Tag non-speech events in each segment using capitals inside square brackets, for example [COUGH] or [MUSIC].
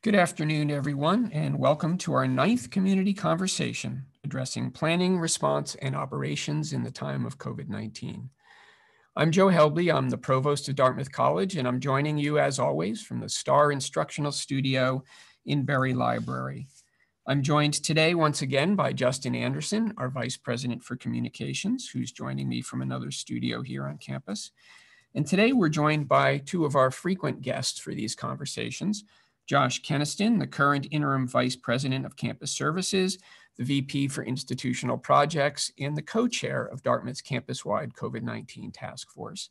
Good afternoon, everyone, and welcome to our ninth community conversation addressing planning, response, and operations in the time of COVID-19. I'm Joe Helble. I'm the provost of Dartmouth College, and I'm joining you as always from the Star Instructional Studio in Berry Library. I'm joined today once again by Justin Anderson, our Vice President for Communications, who's joining me from another studio here on campus. And today we're joined by two of our frequent guests for these conversations, Josh Keniston, the current interim vice president of campus services, the VP for institutional projects, and the co-chair of Dartmouth's campus-wide COVID-19 task force.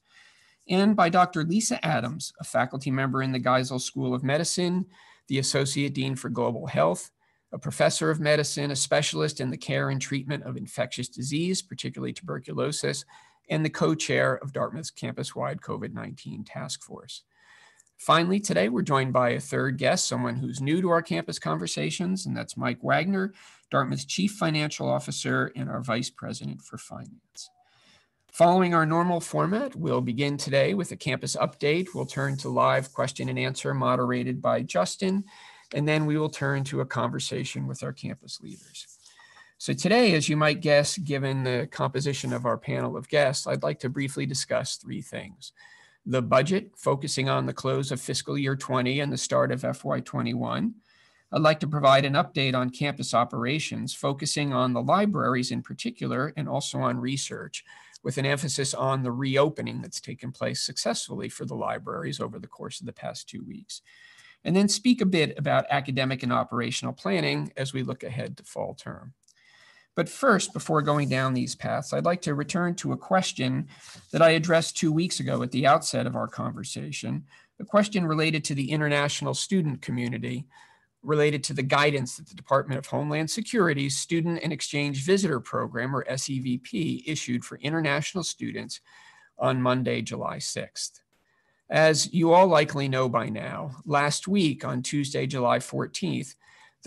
And by Dr. Lisa Adams, a faculty member in the Geisel School of Medicine, the associate dean for global health, a professor of medicine, a specialist in the care and treatment of infectious disease, particularly tuberculosis, and the co-chair of Dartmouth's campus-wide COVID-19 task force. Finally, today we're joined by a third guest, someone who's new to our campus conversations, and that's Mike Wagner, Dartmouth's Chief Financial Officer and our Vice President for Finance. Following our normal format, we'll begin today with a campus update. We'll turn to live question and answer moderated by Justin, and then we will turn to a conversation with our campus leaders. So today, as you might guess, given the composition of our panel of guests, I'd like to briefly discuss three things the budget, focusing on the close of fiscal year 20 and the start of FY21. I'd like to provide an update on campus operations, focusing on the libraries in particular and also on research, with an emphasis on the reopening that's taken place successfully for the libraries over the course of the past two weeks. And then speak a bit about academic and operational planning as we look ahead to fall term. But first, before going down these paths, I'd like to return to a question that I addressed two weeks ago at the outset of our conversation, a question related to the international student community, related to the guidance that the Department of Homeland Security's Student and Exchange Visitor Program, or SEVP, issued for international students on Monday, July 6th. As you all likely know by now, last week on Tuesday, July 14th,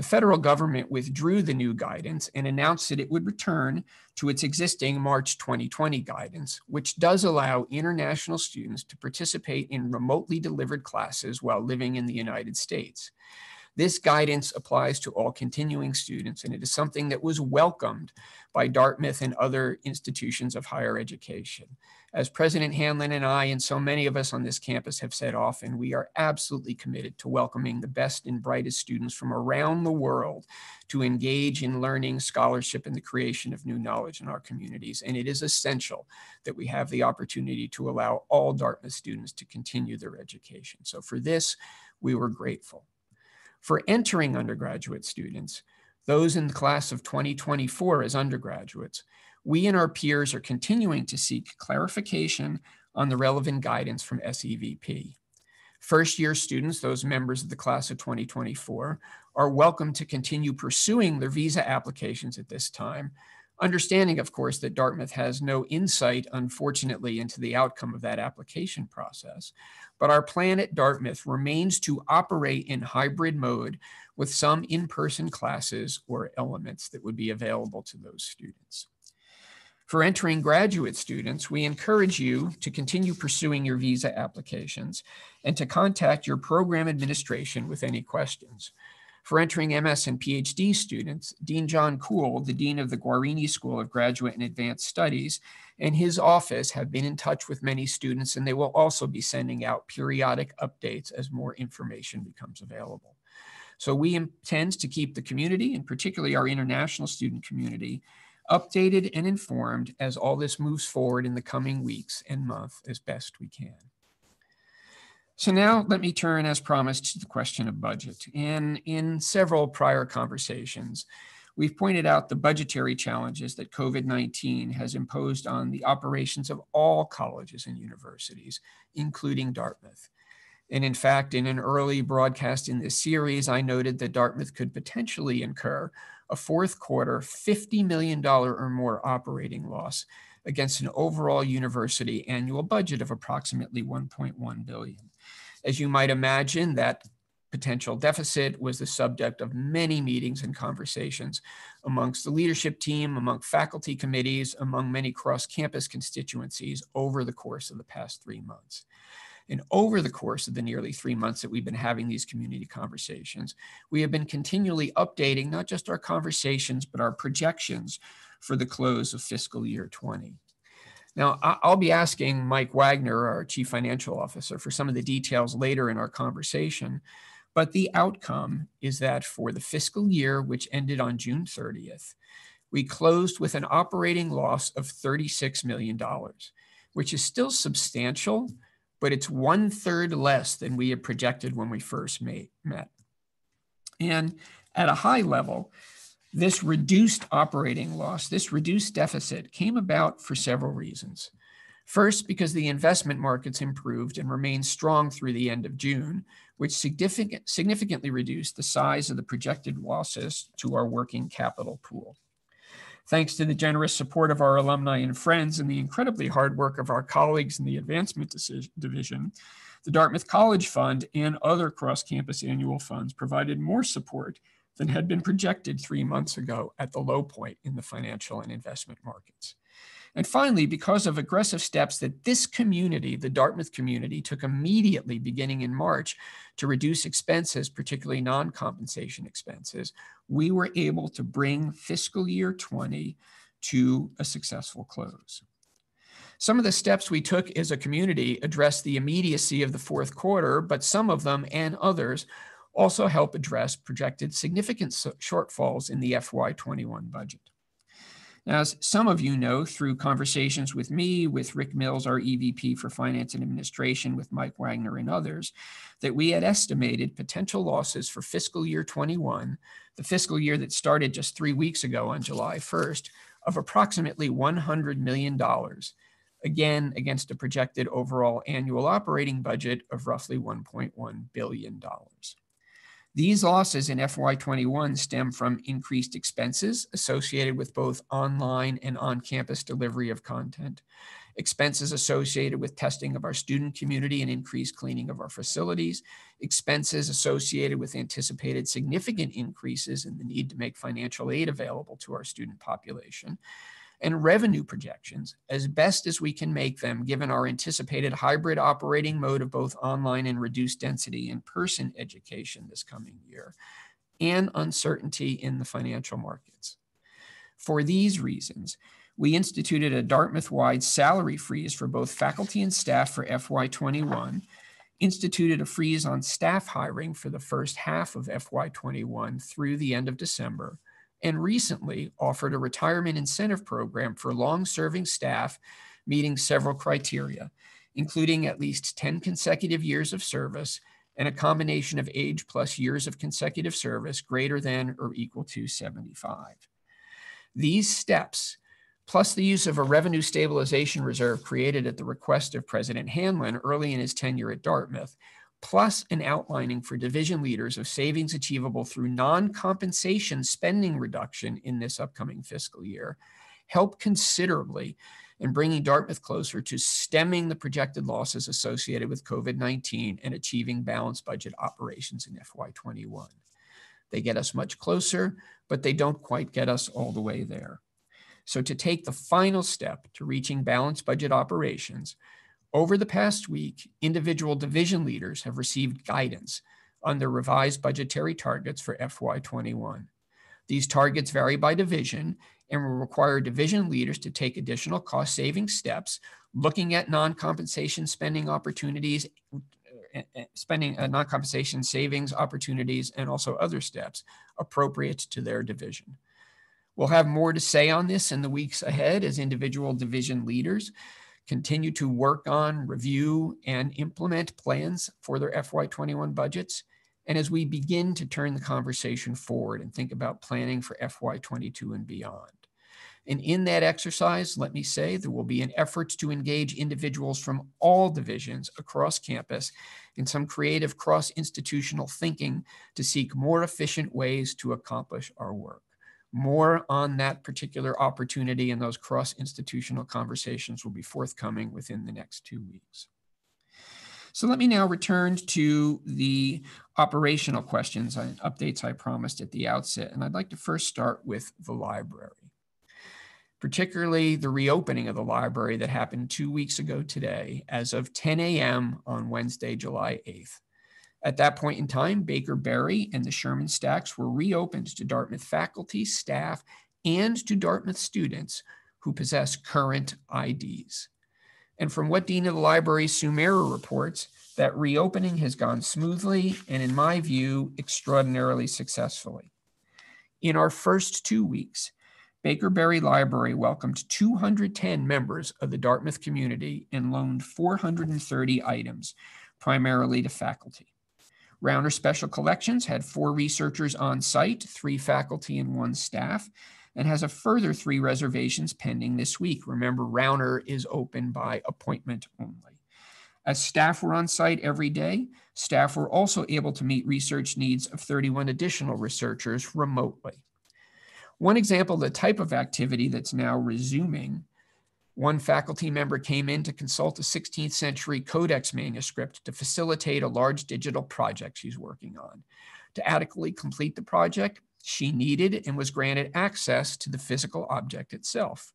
the federal government withdrew the new guidance and announced that it would return to its existing March 2020 guidance, which does allow international students to participate in remotely delivered classes while living in the United States. This guidance applies to all continuing students, and it is something that was welcomed by Dartmouth and other institutions of higher education. As President Hanlon and I, and so many of us on this campus have said often, we are absolutely committed to welcoming the best and brightest students from around the world to engage in learning, scholarship, and the creation of new knowledge in our communities. And it is essential that we have the opportunity to allow all Dartmouth students to continue their education. So for this, we were grateful. For entering undergraduate students, those in the class of 2024 as undergraduates, we and our peers are continuing to seek clarification on the relevant guidance from SEVP. First year students, those members of the class of 2024, are welcome to continue pursuing their visa applications at this time, understanding, of course, that Dartmouth has no insight, unfortunately, into the outcome of that application process. But our plan at Dartmouth remains to operate in hybrid mode with some in person classes or elements that would be available to those students. For entering graduate students, we encourage you to continue pursuing your visa applications and to contact your program administration with any questions. For entering MS and PhD students, Dean Jon Kull, the Dean of the Guarini School of Graduate and Advanced Studies, and his office have been in touch with many students, and they will also be sending out periodic updates as more information becomes available. So we intend to keep the community, and particularly our international student community, updated and informed as all this moves forward in the coming weeks and month as best we can. So now let me turn, as promised, to the question of budget. And in several prior conversations, we've pointed out the budgetary challenges that COVID-19 has imposed on the operations of all colleges and universities, including Dartmouth. And in fact, in an early broadcast in this series, I noted that Dartmouth could potentially incur a fourth quarter $50 million or more operating loss against an overall university annual budget of approximately 1.1 billion. As you might imagine, that potential deficit was the subject of many meetings and conversations amongst the leadership team, among faculty committees, among many cross-campus constituencies over the course of the past three months. And over the course of the nearly three months that we've been having these community conversations, we have been continually updating not just our conversations, but our projections for the close of fiscal year 20. Now, I'll be asking Mike Wagner, our Chief Financial Officer, for some of the details later in our conversation. But the outcome is that for the fiscal year, which ended on June 30th, we closed with an operating loss of $36 million, which is still substantial, but it's one third less than we had projected when we first met. And at a high level, this reduced operating loss, this reduced deficit came about for several reasons. First, because the investment markets improved and remained strong through the end of June, which significant, significantly reduced the size of the projected losses to our working capital pool. Thanks to the generous support of our alumni and friends and the incredibly hard work of our colleagues in the Advancement Division, the Dartmouth College Fund and other cross campus annual funds provided more support than had been projected three months ago at the low point in the financial and investment markets. And finally, because of aggressive steps that this community, the Dartmouth community, took immediately beginning in March to reduce expenses, particularly non compensation expenses, we were able to bring fiscal year 20 to a successful close. Some of the steps we took as a community addressed the immediacy of the fourth quarter, but some of them and others also help address projected significant shortfalls in the FY21 budget. As some of you know through conversations with me, with Rick Mills, our EVP for Finance and Administration, with Mike Wagner and others, that we had estimated potential losses for fiscal year 21, the fiscal year that started just three weeks ago on July 1st, of approximately $100 million, again against a projected overall annual operating budget of roughly $1.1 billion. These losses in FY21 stem from increased expenses associated with both online and on campus delivery of content, expenses associated with testing of our student community and increased cleaning of our facilities, expenses associated with anticipated significant increases in the need to make financial aid available to our student population, and revenue projections as best as we can make them given our anticipated hybrid operating mode of both online and reduced density in person education this coming year, and uncertainty in the financial markets. For these reasons, we instituted a Dartmouth wide salary freeze for both faculty and staff for FY21, instituted a freeze on staff hiring for the first half of FY21 through the end of December and recently offered a retirement incentive program for long serving staff meeting several criteria, including at least 10 consecutive years of service and a combination of age plus years of consecutive service greater than or equal to 75. These steps, plus the use of a revenue stabilization reserve created at the request of President Hanlon early in his tenure at Dartmouth, plus an outlining for division leaders of savings achievable through non-compensation spending reduction in this upcoming fiscal year help considerably in bringing Dartmouth closer to stemming the projected losses associated with COVID-19 and achieving balanced budget operations in FY21. They get us much closer, but they don't quite get us all the way there. So to take the final step to reaching balanced budget operations, over the past week, individual division leaders have received guidance on their revised budgetary targets for FY21. These targets vary by division and will require division leaders to take additional cost saving steps, looking at non compensation spending opportunities, eh, eh, spending uh, non compensation savings opportunities, and also other steps appropriate to their division. We'll have more to say on this in the weeks ahead as individual division leaders continue to work on, review, and implement plans for their FY21 budgets. And as we begin to turn the conversation forward and think about planning for FY22 and beyond. And in that exercise, let me say there will be an effort to engage individuals from all divisions across campus in some creative cross institutional thinking to seek more efficient ways to accomplish our work. More on that particular opportunity and those cross institutional conversations will be forthcoming within the next two weeks. So let me now return to the operational questions and updates I promised at the outset. And I'd like to first start with the library. particularly the reopening of the library that happened two weeks ago today as of 10 a.m. on Wednesday, July 8th. At that point in time, Baker Berry and the Sherman Stacks were reopened to Dartmouth faculty, staff, and to Dartmouth students who possess current IDs. And from what Dean of the Library Sue Mehra reports, that reopening has gone smoothly and, in my view, extraordinarily successfully. In our first two weeks, Baker Berry Library welcomed 210 members of the Dartmouth community and loaned 430 items, primarily to faculty. Rauner Special Collections had four researchers on site, three faculty and one staff, and has a further three reservations pending this week. Remember, Rauner is open by appointment only. As staff were on site every day, staff were also able to meet research needs of 31 additional researchers remotely. One example of the type of activity that's now resuming one faculty member came in to consult a 16th century codex manuscript to facilitate a large digital project she's working on. To adequately complete the project, she needed and was granted access to the physical object itself.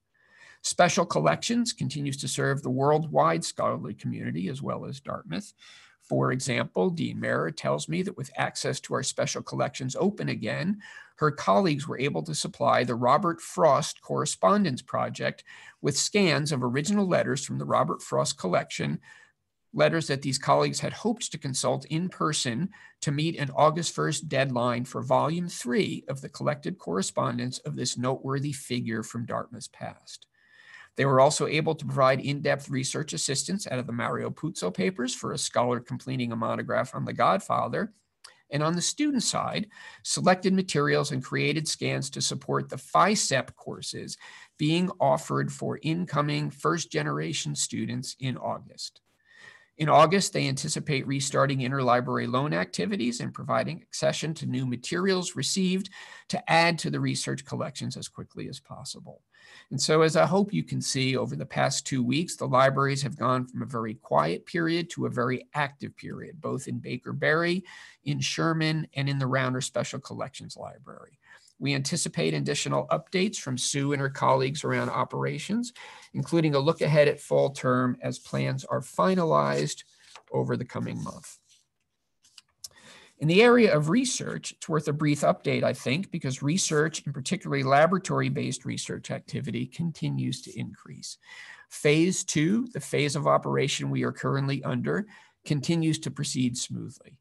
Special Collections continues to serve the worldwide scholarly community as well as Dartmouth. For example, Dean Mehra tells me that with access to our special collections open again, her colleagues were able to supply the Robert Frost Correspondence Project with scans of original letters from the Robert Frost collection, letters that these colleagues had hoped to consult in person to meet an August 1st deadline for volume three of the collected correspondence of this noteworthy figure from Dartmouth's past. They were also able to provide in-depth research assistance out of the Mario Puzo papers for a scholar completing a monograph on the Godfather, and on the student side, selected materials and created scans to support the FYSEP courses being offered for incoming first generation students in August. In August, they anticipate restarting interlibrary loan activities and providing accession to new materials received to add to the research collections as quickly as possible. And so, as I hope you can see over the past two weeks, the libraries have gone from a very quiet period to a very active period, both in Baker Berry, in Sherman, and in the Rauner Special Collections Library. We anticipate additional updates from Sue and her colleagues around operations, including a look ahead at fall term as plans are finalized over the coming month. In the area of research, it's worth a brief update, I think, because research, and particularly laboratory based research activity, continues to increase. Phase two, the phase of operation we are currently under, continues to proceed smoothly.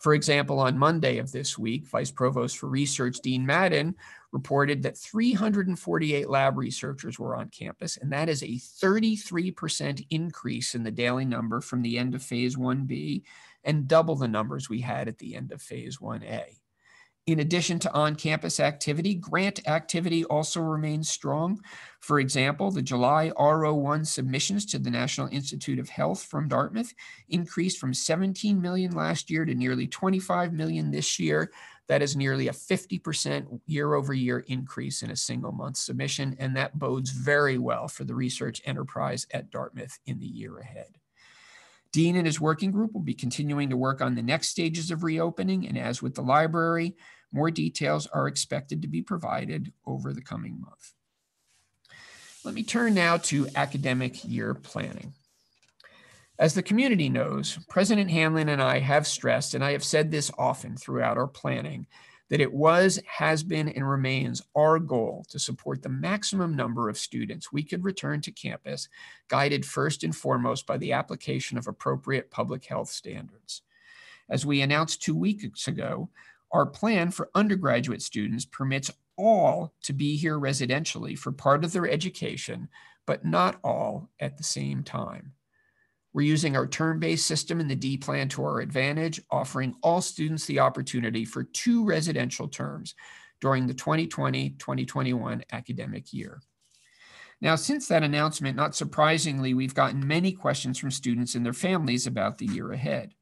For example, on Monday of this week, Vice Provost for Research Dean Madden reported that 348 lab researchers were on campus, and that is a 33% increase in the daily number from the end of phase 1B and double the numbers we had at the end of phase 1A. In addition to on campus activity, grant activity also remains strong. For example, the July R01 submissions to the National Institute of Health from Dartmouth increased from 17 million last year to nearly 25 million this year. That is nearly a 50% year over year increase in a single month submission, and that bodes very well for the research enterprise at Dartmouth in the year ahead. Dean and his working group will be continuing to work on the next stages of reopening, and as with the library, more details are expected to be provided over the coming month. Let me turn now to academic year planning. As the community knows, President Hanlon and I have stressed, and I have said this often throughout our planning, that it was, has been, and remains our goal to support the maximum number of students we could return to campus, guided first and foremost by the application of appropriate public health standards. As we announced two weeks ago, our plan for undergraduate students permits all to be here residentially for part of their education, but not all at the same time. We're using our term-based system in the D plan to our advantage, offering all students the opportunity for two residential terms during the 2020-2021 academic year. Now, since that announcement, not surprisingly, we've gotten many questions from students and their families about the year ahead.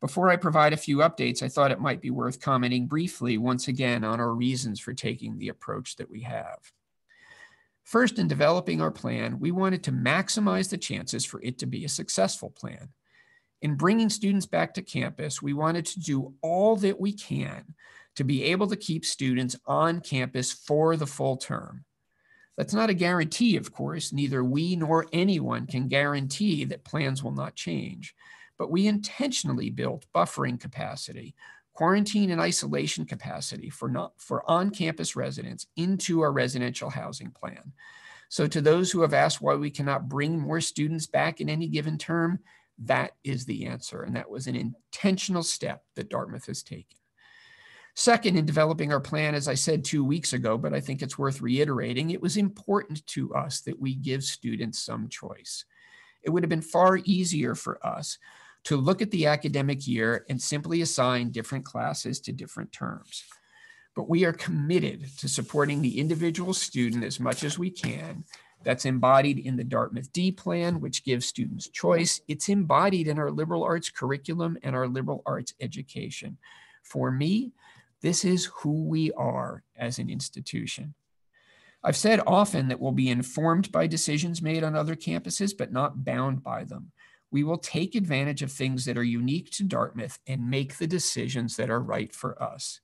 Before I provide a few updates, I thought it might be worth commenting briefly once again on our reasons for taking the approach that we have. First, in developing our plan, we wanted to maximize the chances for it to be a successful plan. In bringing students back to campus, we wanted to do all that we can to be able to keep students on campus for the full term. That's not a guarantee, of course. Neither we nor anyone can guarantee that plans will not change. But we intentionally built buffering capacity, quarantine and isolation capacity for, not, for on-campus residents into our residential housing plan. So to those who have asked why we cannot bring more students back in any given term, that is the answer. And that was an intentional step that Dartmouth has taken. Second, in developing our plan, as I said two weeks ago, but I think it's worth reiterating, it was important to us that we give students some choice. It would have been far easier for us to look at the academic year and simply assign different classes to different terms. But we are committed to supporting the individual student as much as we can. That's embodied in the Dartmouth D plan, which gives students choice. It's embodied in our liberal arts curriculum and our liberal arts education. For me, this is who we are as an institution. I've said often that we'll be informed by decisions made on other campuses, but not bound by them. We will take advantage of things that are unique to Dartmouth and make the decisions that are right for us.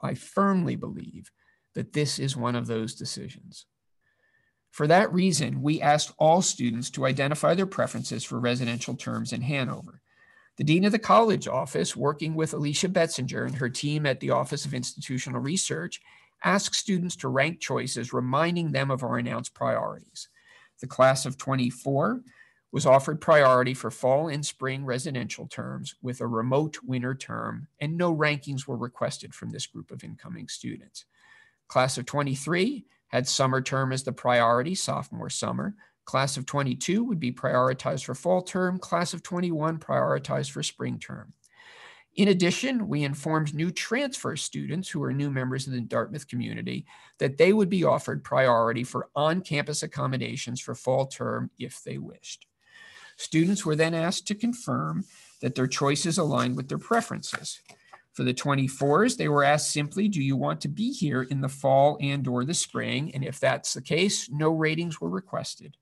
I firmly believe that this is one of those decisions. For that reason, we asked all students to identify their preferences for residential terms in Hanover. The Dean of the College Office, working with Alicia Betsinger and her team at the Office of Institutional Research, asked students to rank choices, reminding them of our announced priorities. The class of 24 was offered priority for fall and spring residential terms with a remote winter term, and no rankings were requested from this group of incoming students. Class of 23 had summer term as the priority, sophomore summer, Class of 22 would be prioritized for fall term, class of 21 prioritized for spring term. In addition, we informed new transfer students who are new members of the Dartmouth community that they would be offered priority for on-campus accommodations for fall term if they wished. Students were then asked to confirm that their choices aligned with their preferences. For the 24s, they were asked simply, do you want to be here in the fall and or the spring? And if that's the case, no ratings were requested.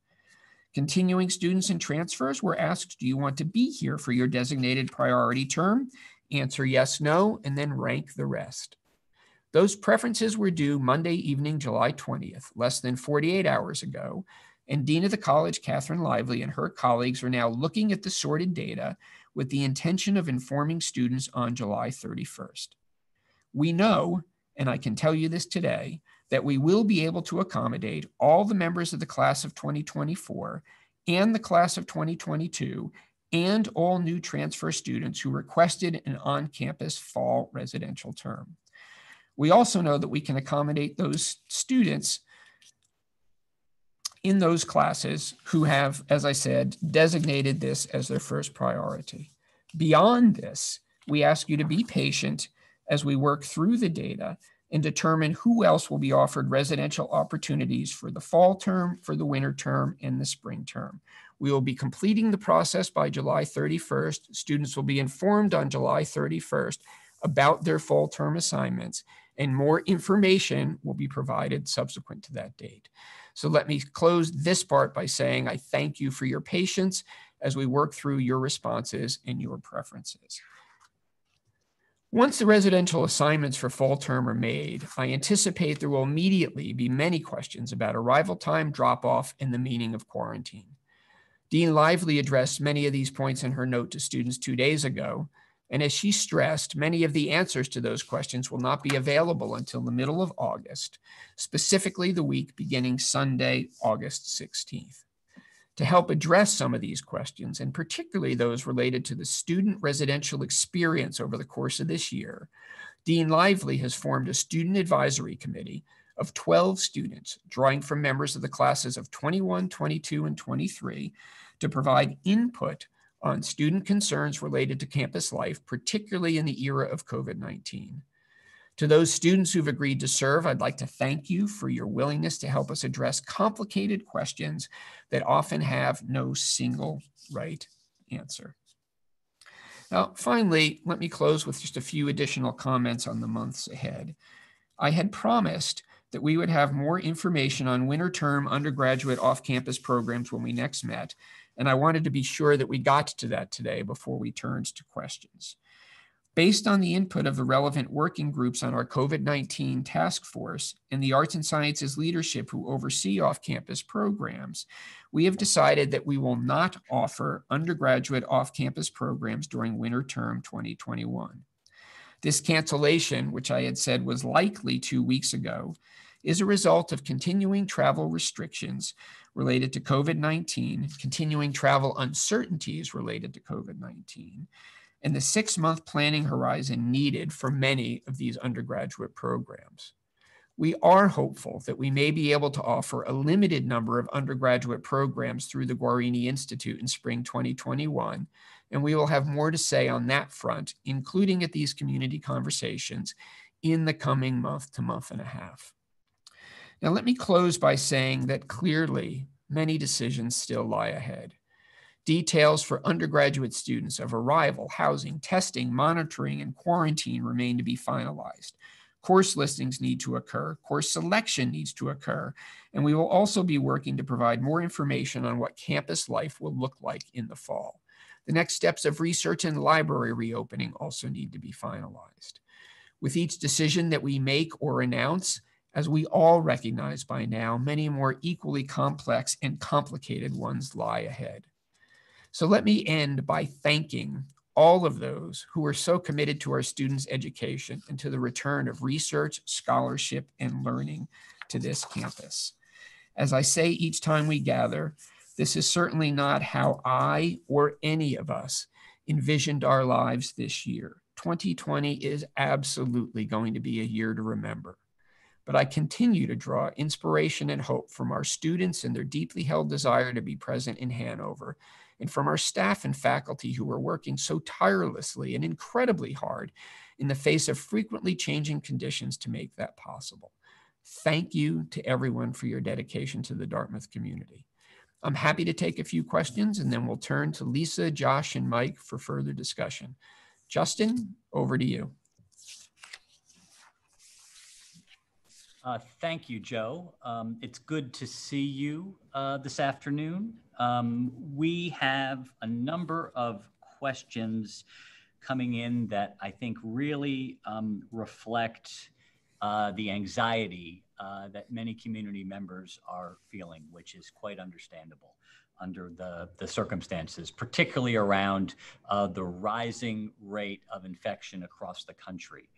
Continuing students and transfers were asked, do you want to be here for your designated priority term? Answer yes, no, and then rank the rest. Those preferences were due Monday evening, July 20th, less than 48 hours ago, and Dean of the College, Kathryn Lively, and her colleagues are now looking at the sorted data with the intention of informing students on July 31st. We know, and I can tell you this today, that we will be able to accommodate all the members of the class of 2024 and the class of 2022 and all new transfer students who requested an on-campus fall residential term. We also know that we can accommodate those students in those classes who have, as I said, designated this as their first priority. Beyond this, we ask you to be patient as we work through the data and determine who else will be offered residential opportunities for the fall term, for the winter term, and the spring term. We will be completing the process by July 31st. Students will be informed on July 31st about their fall term assignments, and more information will be provided subsequent to that date. So let me close this part by saying I thank you for your patience as we work through your responses and your preferences. Once the residential assignments for fall term are made, I anticipate there will immediately be many questions about arrival time, drop off, and the meaning of quarantine. Dean Lively addressed many of these points in her note to students two days ago. And as she stressed, many of the answers to those questions will not be available until the middle of August, specifically the week beginning Sunday, August 16th to help address some of these questions, and particularly those related to the student residential experience over the course of this year, Dean Lively has formed a student advisory committee of 12 students, drawing from members of the classes of 21, 22, and 23 to provide input on student concerns related to campus life, particularly in the era of COVID 19. To those students who've agreed to serve, I'd like to thank you for your willingness to help us address complicated questions that often have no single right answer. Now, finally, let me close with just a few additional comments on the months ahead. I had promised that we would have more information on winter term undergraduate off-campus programs when we next met, and I wanted to be sure that we got to that today before we turned to questions. Based on the input of the relevant working groups on our COVID 19 task force and the arts and sciences leadership who oversee off campus programs, we have decided that we will not offer undergraduate off campus programs during winter term 2021. This cancellation, which I had said was likely two weeks ago, is a result of continuing travel restrictions related to COVID 19, continuing travel uncertainties related to COVID 19 and the six month planning horizon needed for many of these undergraduate programs. We are hopeful that we may be able to offer a limited number of undergraduate programs through the Guarini Institute in spring 2021, and we will have more to say on that front, including at these community conversations in the coming month to month and a half. Now, let me close by saying that clearly many decisions still lie ahead. Details for undergraduate students of arrival, housing, testing, monitoring, and quarantine remain to be finalized. Course listings need to occur, course selection needs to occur, and we will also be working to provide more information on what campus life will look like in the fall. The next steps of research and library reopening also need to be finalized. With each decision that we make or announce, as we all recognize by now, many more equally complex and complicated ones lie ahead. So let me end by thanking all of those who are so committed to our students' education and to the return of research, scholarship, and learning to this campus. As I say each time we gather, this is certainly not how I or any of us envisioned our lives this year. 2020 is absolutely going to be a year to remember. But I continue to draw inspiration and hope from our students and their deeply held desire to be present in Hanover and from our staff and faculty who are working so tirelessly and incredibly hard in the face of frequently changing conditions to make that possible. Thank you to everyone for your dedication to the Dartmouth community. I'm happy to take a few questions and then we'll turn to Lisa, Josh, and Mike for further discussion. Justin, over to you. Uh, thank you, Joe. Um, it's good to see you uh, this afternoon. Um, we have a number of questions coming in that I think really um, reflect uh, the anxiety uh, that many community members are feeling, which is quite understandable under the, the circumstances, particularly around uh, the rising rate of infection across the country.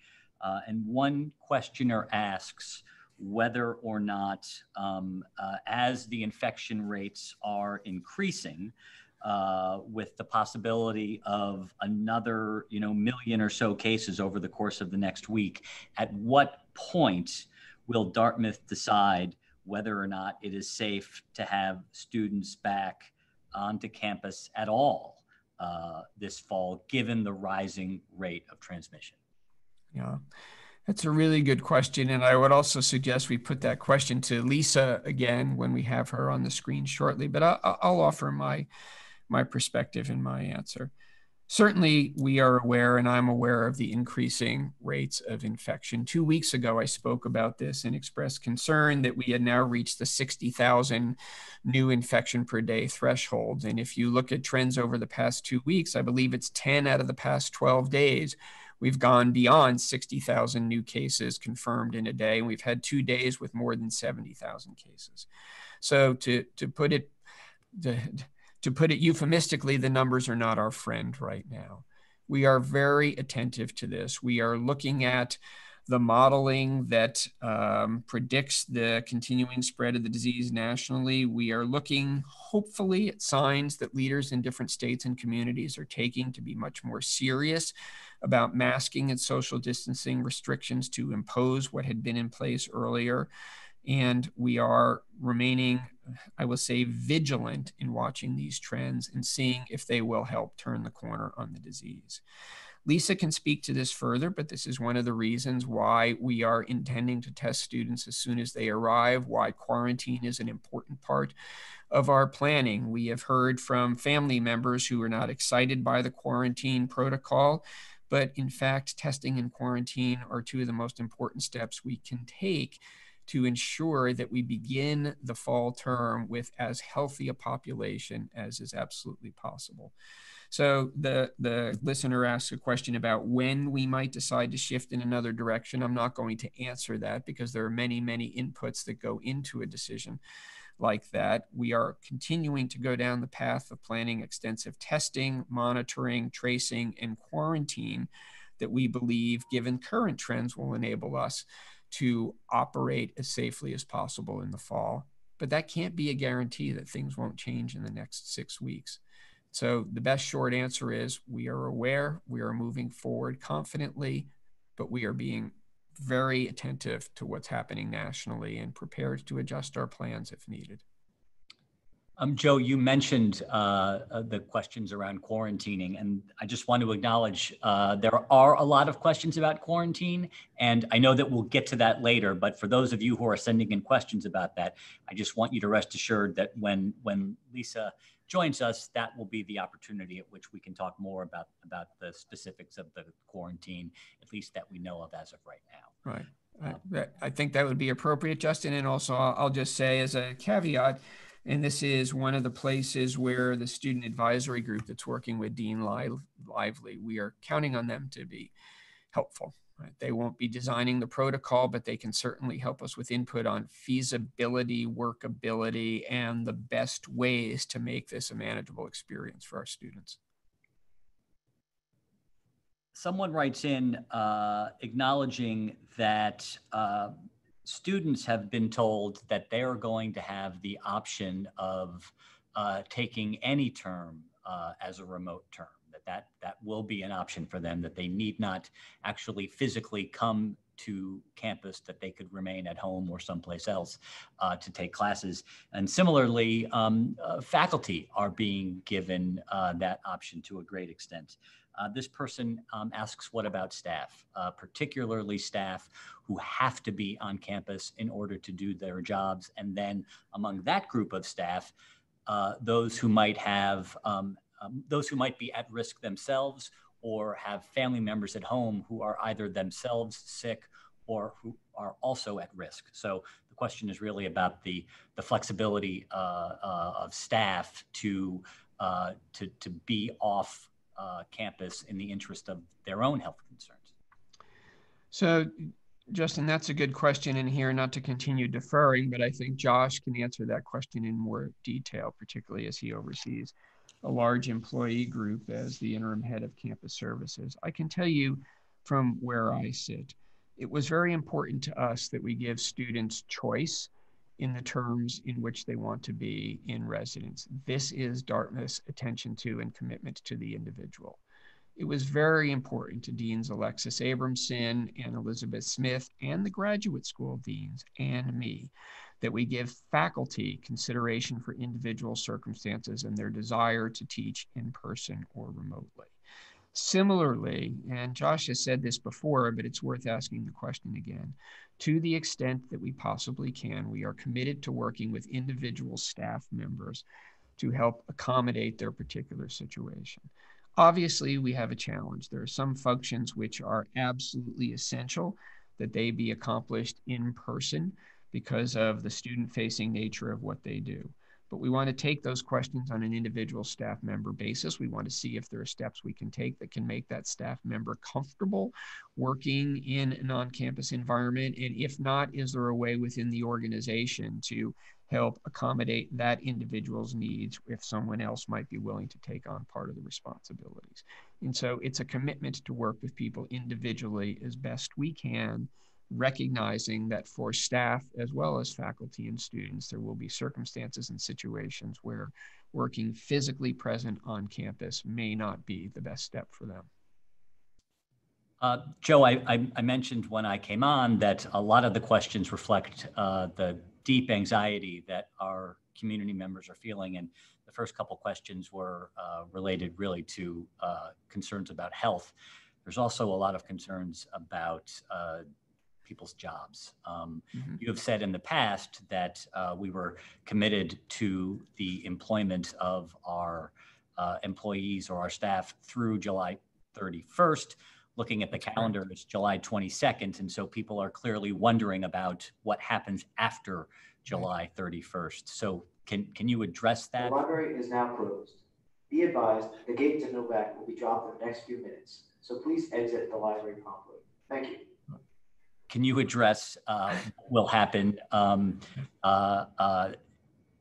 Uh, and one questioner asks whether or not, um, uh, as the infection rates are increasing, uh, with the possibility of another, you know, million or so cases over the course of the next week, at what point will Dartmouth decide whether or not it is safe to have students back onto campus at all uh, this fall, given the rising rate of transmission? Yeah. That's a really good question. And I would also suggest we put that question to Lisa again when we have her on the screen shortly. But I'll, I'll offer my, my perspective and my answer. Certainly, we are aware, and I'm aware of the increasing rates of infection. Two weeks ago, I spoke about this and expressed concern that we had now reached the 60,000 new infection per day threshold. And if you look at trends over the past two weeks, I believe it's 10 out of the past 12 days We've gone beyond 60,000 new cases confirmed in a day, and we've had two days with more than 70,000 cases. So to, to put it to, to put it euphemistically, the numbers are not our friend right now. We are very attentive to this. We are looking at the modeling that um, predicts the continuing spread of the disease nationally. We are looking, hopefully, at signs that leaders in different states and communities are taking to be much more serious about masking and social distancing restrictions to impose what had been in place earlier. And we are remaining, I will say, vigilant in watching these trends and seeing if they will help turn the corner on the disease. Lisa can speak to this further, but this is one of the reasons why we are intending to test students as soon as they arrive, why quarantine is an important part of our planning. We have heard from family members who are not excited by the quarantine protocol but in fact, testing and quarantine are two of the most important steps we can take to ensure that we begin the fall term with as healthy a population as is absolutely possible. So the, the listener asks a question about when we might decide to shift in another direction. I'm not going to answer that because there are many, many inputs that go into a decision like that. We are continuing to go down the path of planning extensive testing, monitoring, tracing, and quarantine that we believe, given current trends, will enable us to operate as safely as possible in the fall. But that can't be a guarantee that things won't change in the next six weeks. So the best short answer is we are aware, we are moving forward confidently, but we are being very attentive to what's happening nationally and prepared to adjust our plans if needed. Um, Joe, you mentioned uh, uh, the questions around quarantining, and I just want to acknowledge uh, there are a lot of questions about quarantine, and I know that we'll get to that later. But for those of you who are sending in questions about that, I just want you to rest assured that when when Lisa joins us, that will be the opportunity at which we can talk more about about the specifics of the quarantine, at least that we know of as of right now. Right. Uh, I, I think that would be appropriate, Justin. And also, I'll, I'll just say as a caveat, and this is one of the places where the student advisory group that's working with Dean Lively, we are counting on them to be helpful. Right? They won't be designing the protocol, but they can certainly help us with input on feasibility, workability, and the best ways to make this a manageable experience for our students. Someone writes in uh, acknowledging that uh, students have been told that they are going to have the option of uh, taking any term uh, as a remote term that that will be an option for them that they need not actually physically come to campus that they could remain at home or someplace else uh, to take classes. And similarly um, uh, faculty are being given uh, that option to a great extent. Uh, this person um, asks what about staff uh, particularly staff who have to be on campus in order to do their jobs. And then among that group of staff uh, those who might have um, um, those who might be at risk themselves or have family members at home who are either themselves sick or who are also at risk. So the question is really about the, the flexibility uh, uh, of staff to, uh, to, to be off uh, campus in the interest of their own health concerns. So Justin, that's a good question in here, not to continue deferring, but I think Josh can answer that question in more detail, particularly as he oversees a large employee group as the interim head of campus services. I can tell you from where I sit, it was very important to us that we give students choice in the terms in which they want to be in residence. This is Dartmouth's attention to and commitment to the individual. It was very important to Deans Alexis Abramson and Elizabeth Smith and the graduate school deans and me that we give faculty consideration for individual circumstances and their desire to teach in person or remotely. Similarly, and Josh has said this before, but it's worth asking the question again. To the extent that we possibly can, we are committed to working with individual staff members to help accommodate their particular situation. Obviously, we have a challenge. There are some functions which are absolutely essential that they be accomplished in person because of the student facing nature of what they do. But we want to take those questions on an individual staff member basis. We want to see if there are steps we can take that can make that staff member comfortable working in an on campus environment. And if not, is there a way within the organization to help accommodate that individual's needs if someone else might be willing to take on part of the responsibilities? And so it's a commitment to work with people individually as best we can recognizing that for staff as well as faculty and students, there will be circumstances and situations where working physically present on campus may not be the best step for them. Uh, Joe, I, I, I, mentioned when I came on that a lot of the questions reflect uh, the deep anxiety that our community members are feeling. And the first couple questions were uh, related really to uh, concerns about health. There's also a lot of concerns about uh, people's jobs. Um, mm-hmm. You have said in the past that uh, we were committed to the employment of our uh, employees or our staff through July 31st. looking at the That's correct. calendar, it's July 22nd. And so people are clearly wondering about what happens after July 31st. So can, can you address that? The library is now closed. Be advised, the gate to Novack will be dropped in the next few minutes, so please exit the library promptly. Thank you. Can you address uh, what will happen? um, uh, uh,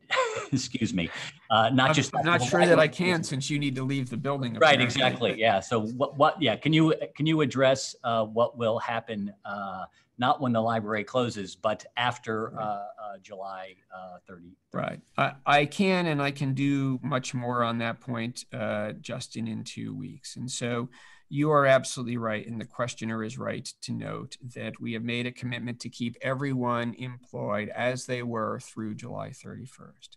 [LAUGHS] Excuse me, uh, not I'm just. I'm not sure that I can since you need to leave the building. Right, apparently. exactly. Yeah. So what, what, yeah, can you, can you address uh, what will happen, uh, not when the library closes, but after uh, uh, July uh, 30? Right. I, I can and I can do much more on that point, uh, Justin, in two weeks. And so you are absolutely right. And the questioner is right to note that we have made a commitment to keep everyone employed as they were through July 31st.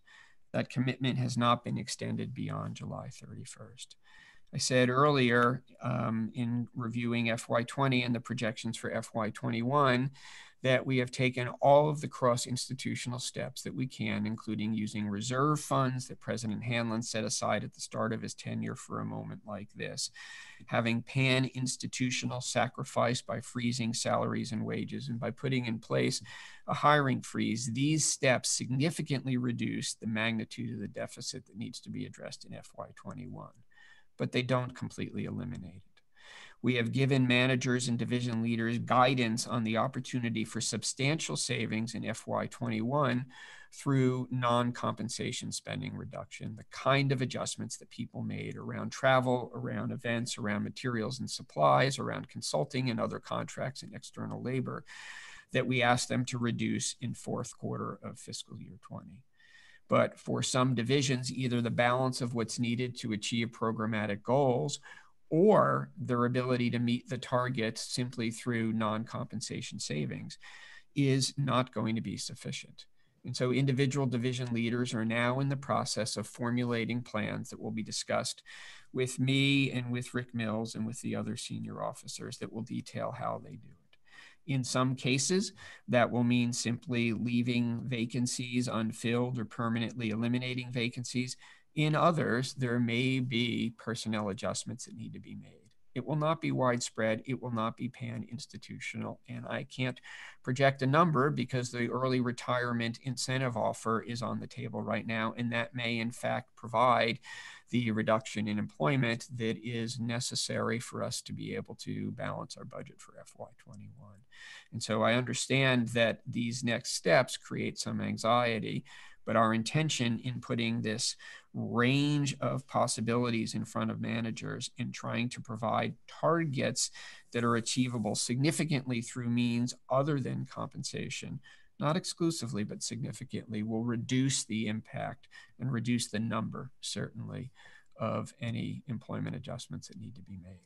That commitment has not been extended beyond July 31st. I said earlier um, in reviewing FY20 and the projections for FY21 that we have taken all of the cross institutional steps that we can, including using reserve funds that President Hanlon set aside at the start of his tenure for a moment like this, having pan institutional sacrifice by freezing salaries and wages, and by putting in place a hiring freeze. These steps significantly reduce the magnitude of the deficit that needs to be addressed in FY21, but they don't completely eliminate it. We have given managers and division leaders guidance on the opportunity for substantial savings in FY21 through non compensation spending reduction, the kind of adjustments that people made around travel, around events, around materials and supplies, around consulting and other contracts and external labor that we asked them to reduce in fourth quarter of fiscal year 20 but for some divisions, either the balance of what's needed to achieve programmatic goals or their ability to meet the targets simply through non compensation savings is not going to be sufficient. And so individual division leaders are now in the process of formulating plans that will be discussed with me and with Rick Mills and with the other senior officers that will detail how they do it. In some cases, that will mean simply leaving vacancies unfilled or permanently eliminating vacancies. In others, there may be personnel adjustments that need to be made. It will not be widespread. It will not be pan institutional. And I can't project a number because the early retirement incentive offer is on the table right now. And that may, in fact, provide the reduction in employment that is necessary for us to be able to balance our budget for FY21. And so I understand that these next steps create some anxiety, but our intention in putting this range of possibilities in front of managers in trying to provide targets that are achievable significantly through means other than compensation not exclusively, but significantly, will reduce the impact and reduce the number, certainly, of any employment adjustments that need to be made.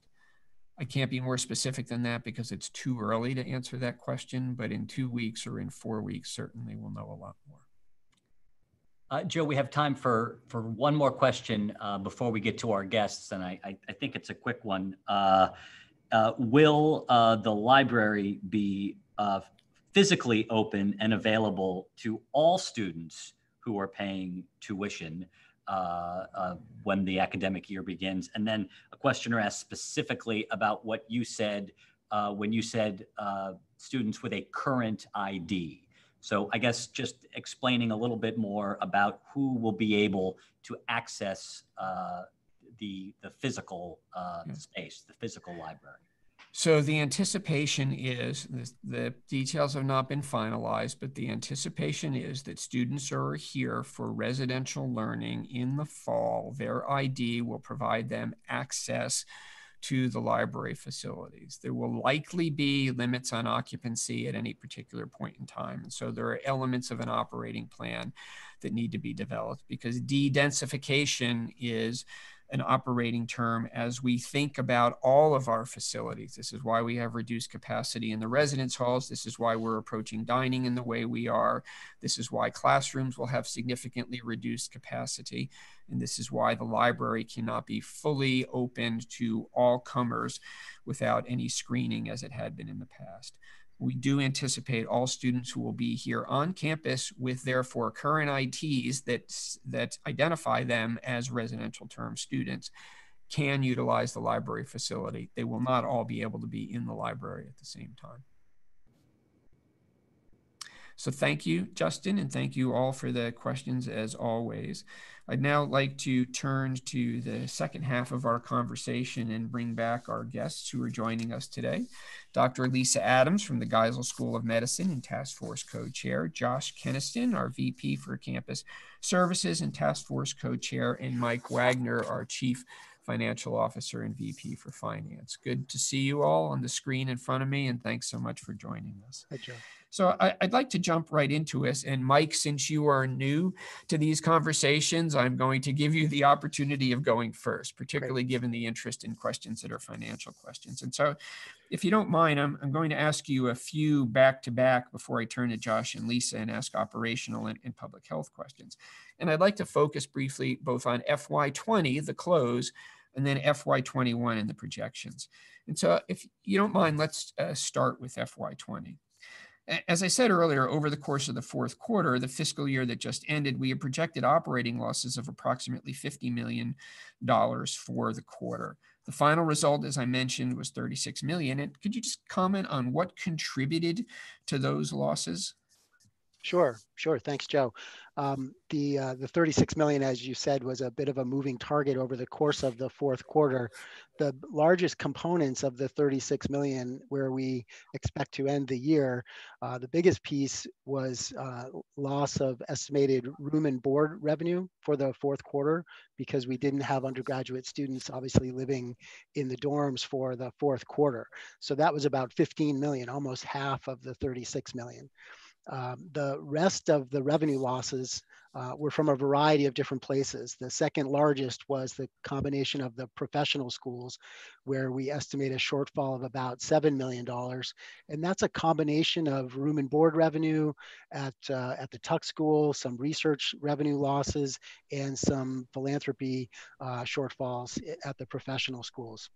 I can't be more specific than that because it's too early to answer that question, but in two weeks or in four weeks, certainly we'll know a lot more. Uh, Joe, we have time for, for one more question uh, before we get to our guests, and I, I, I think it's a quick one. Uh, uh will uh, the library be uh, physically open and available to all students who are paying tuition uh, uh, when the academic year begins. And then a questioner asked specifically about what you said uh, when you said uh, students with a current ID. So I guess just explaining a little bit more about who will be able to access uh, the the physical uh, Yeah. space, the physical library. So the anticipation is, the, the details have not been finalized, but the anticipation is that students are here for residential learning in the fall. Their ID will provide them access to the library facilities. There will likely be limits on occupancy at any particular point in time. And so there are elements of an operating plan that need to be developed because de-densification is an operating term as we think about all of our facilities. This is why we have reduced capacity in the residence halls. This is why we're approaching dining in the way we are. This is why classrooms will have significantly reduced capacity. And this is why the library cannot be fully opened to all comers without any screening as it had been in the past. We do anticipate all students who will be here on campus with therefore current IDs that, that identify them as residential term students can utilize the library facility. They will not all be able to be in the library at the same time. So thank you, Justin, and thank you all for the questions as always. I'd now like to turn to the second half of our conversation and bring back our guests who are joining us today. Dr. Lisa Adams from the Geisel School of Medicine and Task Force Co-Chair, Josh Keniston, our VP for Campus Services and Task Force Co-Chair, and Mike Wagner, our Chief Financial Officer and VP for Finance. Good to see you all on the screen in front of me, and thanks so much for joining us. Hi, Joe. So I, would like to jump right into it. And Mike, since you are new to these conversations, I'm going to give you the opportunity of going first, particularly Great. given the interest in questions that are financial questions. And so if you don't mind, I'm, I'm going to ask you a few back to back before I turn to Josh and Lisa and ask operational and, and public health questions. And I'd like to focus briefly both on FY20, the close, and then FY21 and the projections. And so if you don't mind, let's uh, start with FY20. As I said earlier, over the course of the fourth quarter, the fiscal year that just ended, we had projected operating losses of approximately $50 million for the quarter. The final result, as I mentioned, was 36 million. And could you just comment on what contributed to those losses? Sure, sure. Thanks, Joe. Um, the uh, the 36 million, as you said, was a bit of a moving target over the course of the fourth quarter. The largest components of the 36 million, where we expect to end the year, uh, the biggest piece was uh, loss of estimated room and board revenue for the fourth quarter because we didn't have undergraduate students obviously living in the dorms for the fourth quarter. So that was about 15 million, almost half of the 36 million. Um, the rest of the revenue losses uh, were from a variety of different places. The second largest was the combination of the professional schools, where we estimate a shortfall of about $7 million. And that's a combination of room and board revenue at, uh, at the Tuck School, some research revenue losses, and some philanthropy uh, shortfalls at the professional schools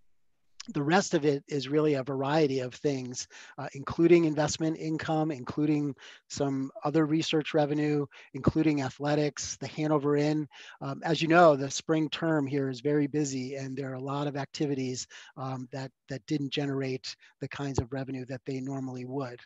the rest of it is really a variety of things, uh, including investment income, including some other research revenue, including athletics, the Hanover Inn. Um, as you know, the spring term here is very busy and there are a lot of activities um, that, that didn't generate the kinds of revenue that they normally would.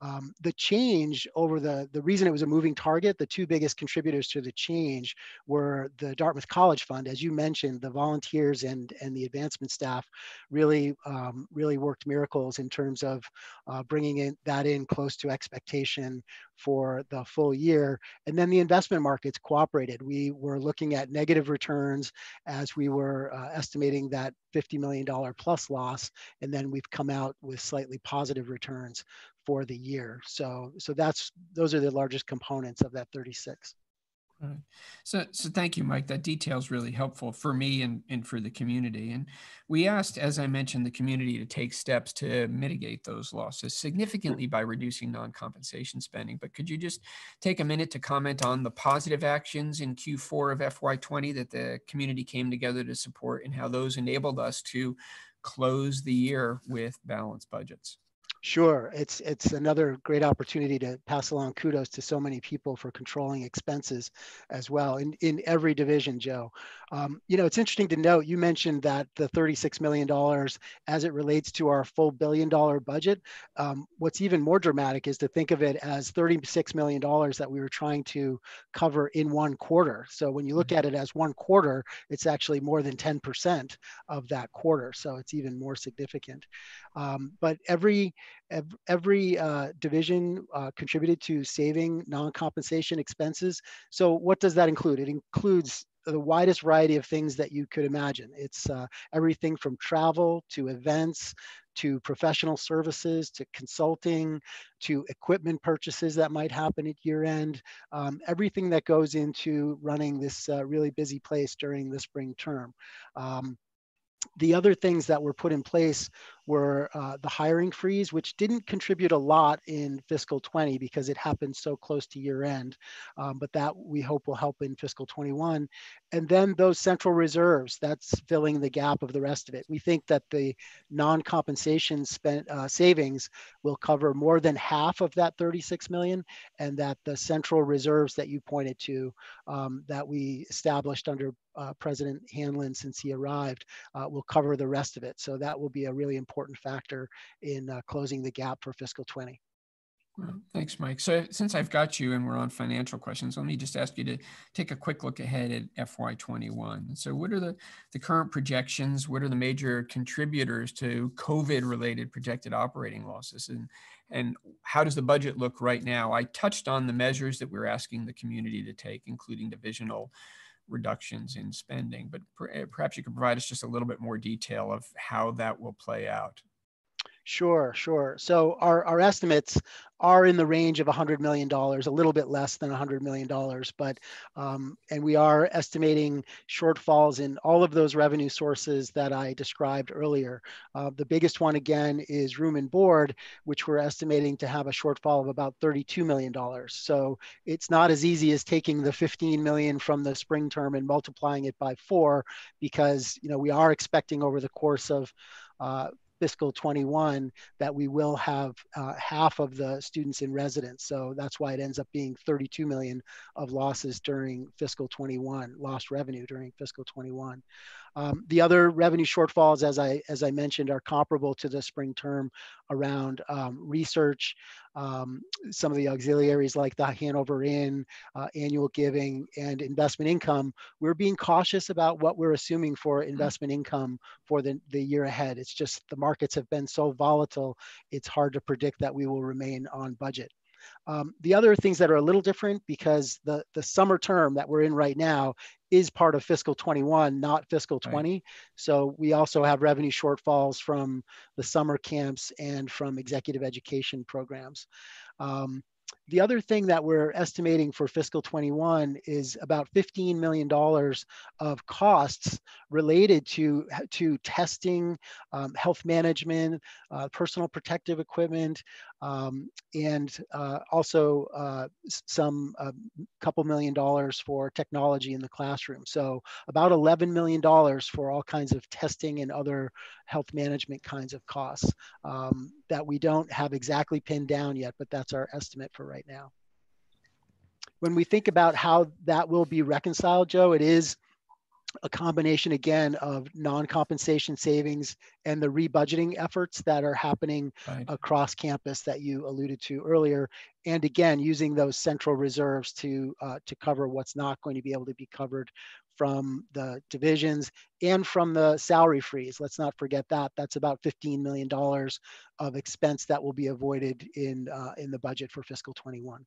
Um, the change over the, the reason it was a moving target, the two biggest contributors to the change were the Dartmouth College Fund. As you mentioned, the volunteers and, and the advancement staff really, um, really worked miracles in terms of uh, bringing in, that in close to expectation for the full year. And then the investment markets cooperated. We were looking at negative returns as we were uh, estimating that $50 million plus loss. And then we've come out with slightly positive returns for the year. So, so that's those are the largest components of that 36. Right. So, so thank you, Mike. That detail is really helpful for me and, and for the community. And we asked, as I mentioned, the community to take steps to mitigate those losses significantly by reducing non-compensation spending. But could you just take a minute to comment on the positive actions in Q4 of FY20 that the community came together to support and how those enabled us to close the year with balanced budgets? Sure, it's it's another great opportunity to pass along kudos to so many people for controlling expenses as well in, in every division, Joe. Um, you know, it's interesting to note, you mentioned that the $36 million as it relates to our full billion dollar budget. Um, what's even more dramatic is to think of it as $36 million that we were trying to cover in one quarter. So when you look mm-hmm. at it as one quarter, it's actually more than 10% of that quarter. So it's even more significant. Um, but every every uh, division uh, contributed to saving non-compensation expenses. So what does that include? It includes the widest variety of things that you could imagine. It's uh, everything from travel to events to professional services to consulting to equipment purchases that might happen at year end, um, everything that goes into running this uh, really busy place during the spring term. Um, the other things that were put in place were uh, the hiring freeze, which didn't contribute a lot in fiscal 20 because it happened so close to year end. Um, but that we hope will help in fiscal 21. And then those central reserves, that's filling the gap of the rest of it. We think that the non-compensation spent uh, savings will cover more than half of that 36 million, and that the central reserves that you pointed to um, that we established under uh, President Hanlon since he arrived uh, will cover the rest of it. So that will be a really important factor in uh, closing the gap for fiscal 20. Well, thanks, Mike. So since I've got you and we're on financial questions, let me just ask you to take a quick look ahead at FY21. So what are the, the current projections? What are the major contributors to COVID-related projected operating losses? And, and how does the budget look right now? I touched on the measures that we're asking the community to take, including divisional reductions in spending, but per, eh, perhaps you could provide us just a little bit more detail of how that will play out. Sure, sure. So our, our estimates are in the range of $100 million, a little bit less than $100 million, but, um, and we are estimating shortfalls in all of those revenue sources that I described earlier. Uh, the biggest one again is room and board, which we're estimating to have a shortfall of about $32 million. So it's not as easy as taking the 15 million from the spring term and multiplying it by four, because, you know, we are expecting over the course of uh, fiscal 21 that we will have uh, half of the students in residence. So that's why it ends up being 32 million of losses during fiscal 21, lost revenue during fiscal 21. Um, the other revenue shortfalls, as I as I mentioned, are comparable to the spring term around um, research, um, some of the auxiliaries like the Hanover Inn, uh, annual giving, and investment income. We're being cautious about what we're assuming for mm-hmm. investment income for the, the year ahead. It's just the markets have been so volatile, it's hard to predict that we will remain on budget. Um, the other things that are a little different because the, the summer term that we're in right now is part of fiscal 21, not fiscal 20. Right. So we also have revenue shortfalls from the summer camps and from executive education programs. Um, the other thing that we're estimating for fiscal 21 is about $15 million of costs related to, to testing, um, health management, uh, personal protective equipment, um, and uh, also uh, some um, couple million dollars for technology in the classroom. So about $11 million for all kinds of testing and other health management kinds of costs um, that we don't have exactly pinned down yet, but that's our estimate for right now. When we think about how that will be reconciled, Joe, it is a combination again of non-compensation savings and the rebudgeting efforts that are happening right. across campus that you alluded to earlier. And again using those central reserves to uh, to cover what's not going to be able to be covered from the divisions and from the salary freeze. Let's not forget that. That's about 15 million dollars of expense that will be avoided in uh, in the budget for fiscal 21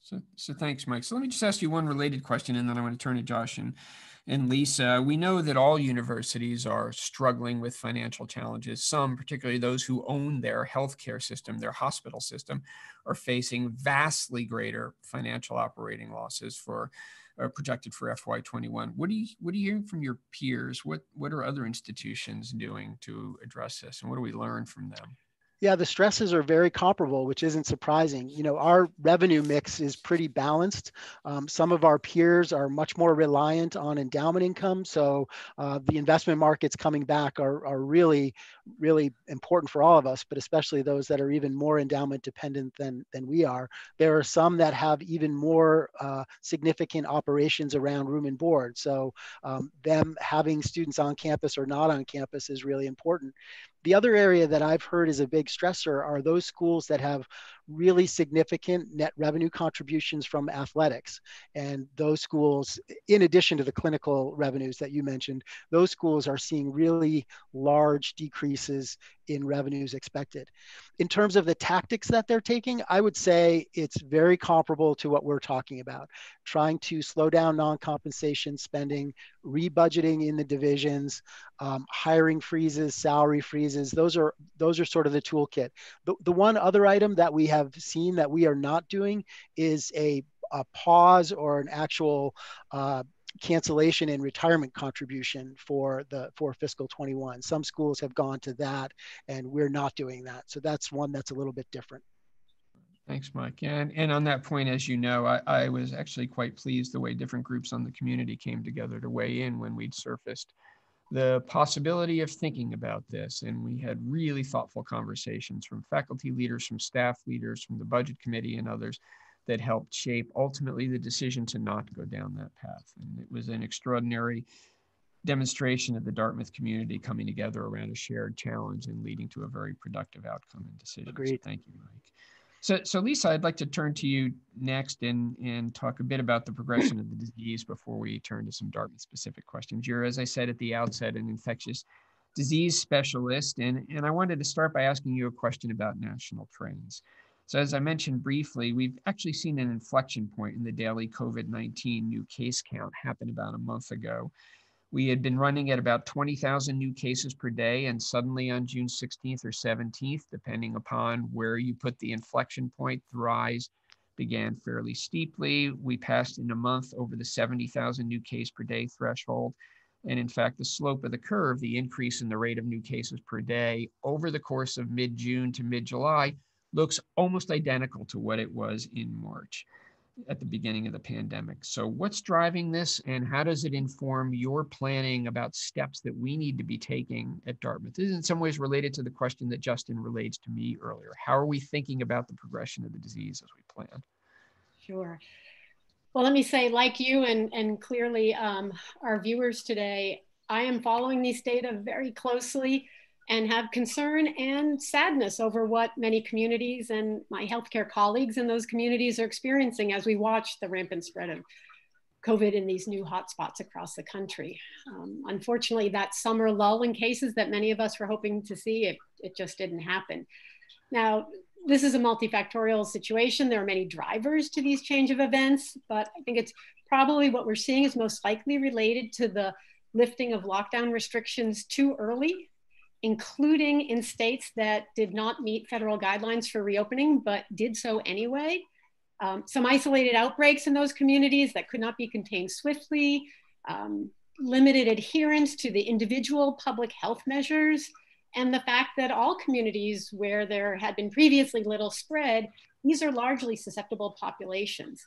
so, so thanks, Mike. So let me just ask you one related question, and then I want to turn to Josh and, and Lisa. We know that all universities are struggling with financial challenges. Some, particularly those who own their healthcare system, their hospital system, are facing vastly greater financial operating losses for uh, projected for FY21. What do you what are you hearing from your peers? What what are other institutions doing to address this, and what do we learn from them? Yeah, the stresses are very comparable, which isn't surprising. You know, our revenue mix is pretty balanced. Um, some of our peers are much more reliant on endowment income. So uh, the investment markets coming back are, are really, really important for all of us, but especially those that are even more endowment dependent than, than we are. There are some that have even more uh, significant operations around room and board. So um, them having students on campus or not on campus is really important. The other area that I've heard is a big stressor are those schools that have really significant net revenue contributions from athletics. And those schools, in addition to the clinical revenues that you mentioned, those schools are seeing really large decreases in revenues expected. In terms of the tactics that they're taking, I would say it's very comparable to what we're talking about. Trying to slow down non-compensation spending, rebudgeting in the divisions, um, hiring freezes, salary freezes. Those are those are sort of the toolkit. The, the one other item that we have have seen that we are not doing is a, a pause or an actual uh, cancellation in retirement contribution for the for fiscal 21. Some schools have gone to that, and we're not doing that. So that's one that's a little bit different. Thanks, Mike. And, and on that point, as you know, I, I was actually quite pleased the way different groups on the community came together to weigh in when we'd surfaced the possibility of thinking about this. And we had really thoughtful conversations from faculty leaders, from staff leaders, from the budget committee and others that helped shape ultimately the decision to not go down that path. And it was an extraordinary demonstration of the Dartmouth community coming together around a shared challenge and leading to a very productive outcome and decision. Agreed. So thank you, Mike. So, so Lisa, I'd like to turn to you next and, and talk a bit about the progression of the disease before we turn to some Dartmouth specific questions. You're, as I said at the outset, an infectious disease specialist, and, and I wanted to start by asking you a question about national trends. So as I mentioned briefly, we've actually seen an inflection point in the daily COVID-19 new case count happen about a month ago. We had been running at about 20,000 new cases per day, and suddenly on June 16th or 17th, depending upon where you put the inflection point, the rise began fairly steeply. We passed in a month over the 70,000 new case per day threshold. And in fact, the slope of the curve, the increase in the rate of new cases per day over the course of mid June to mid July, looks almost identical to what it was in March at the beginning of the pandemic. So, what's driving this, and how does it inform your planning about steps that we need to be taking at Dartmouth? This is in some ways related to the question that Justin relates to me earlier. How are we thinking about the progression of the disease as we plan? Sure. Well, let me say, like you and, and clearly um, our viewers today, I am following these data very closely and have concern and sadness over what many communities and my healthcare colleagues in those communities are experiencing as we watch the rampant spread of COVID in these new hotspots across the country. Um, unfortunately, that summer lull in cases that many of us were hoping to see, it, it just didn't happen. Now, this is a multifactorial situation. There are many drivers to these change of events, but I think it's probably what we're seeing is most likely related to the lifting of lockdown restrictions too early including in states that did not meet federal guidelines for reopening, but did so anyway. Um, some isolated outbreaks in those communities that could not be contained swiftly, um, limited adherence to the individual public health measures, and the fact that all communities where there had been previously little spread, these are largely susceptible populations.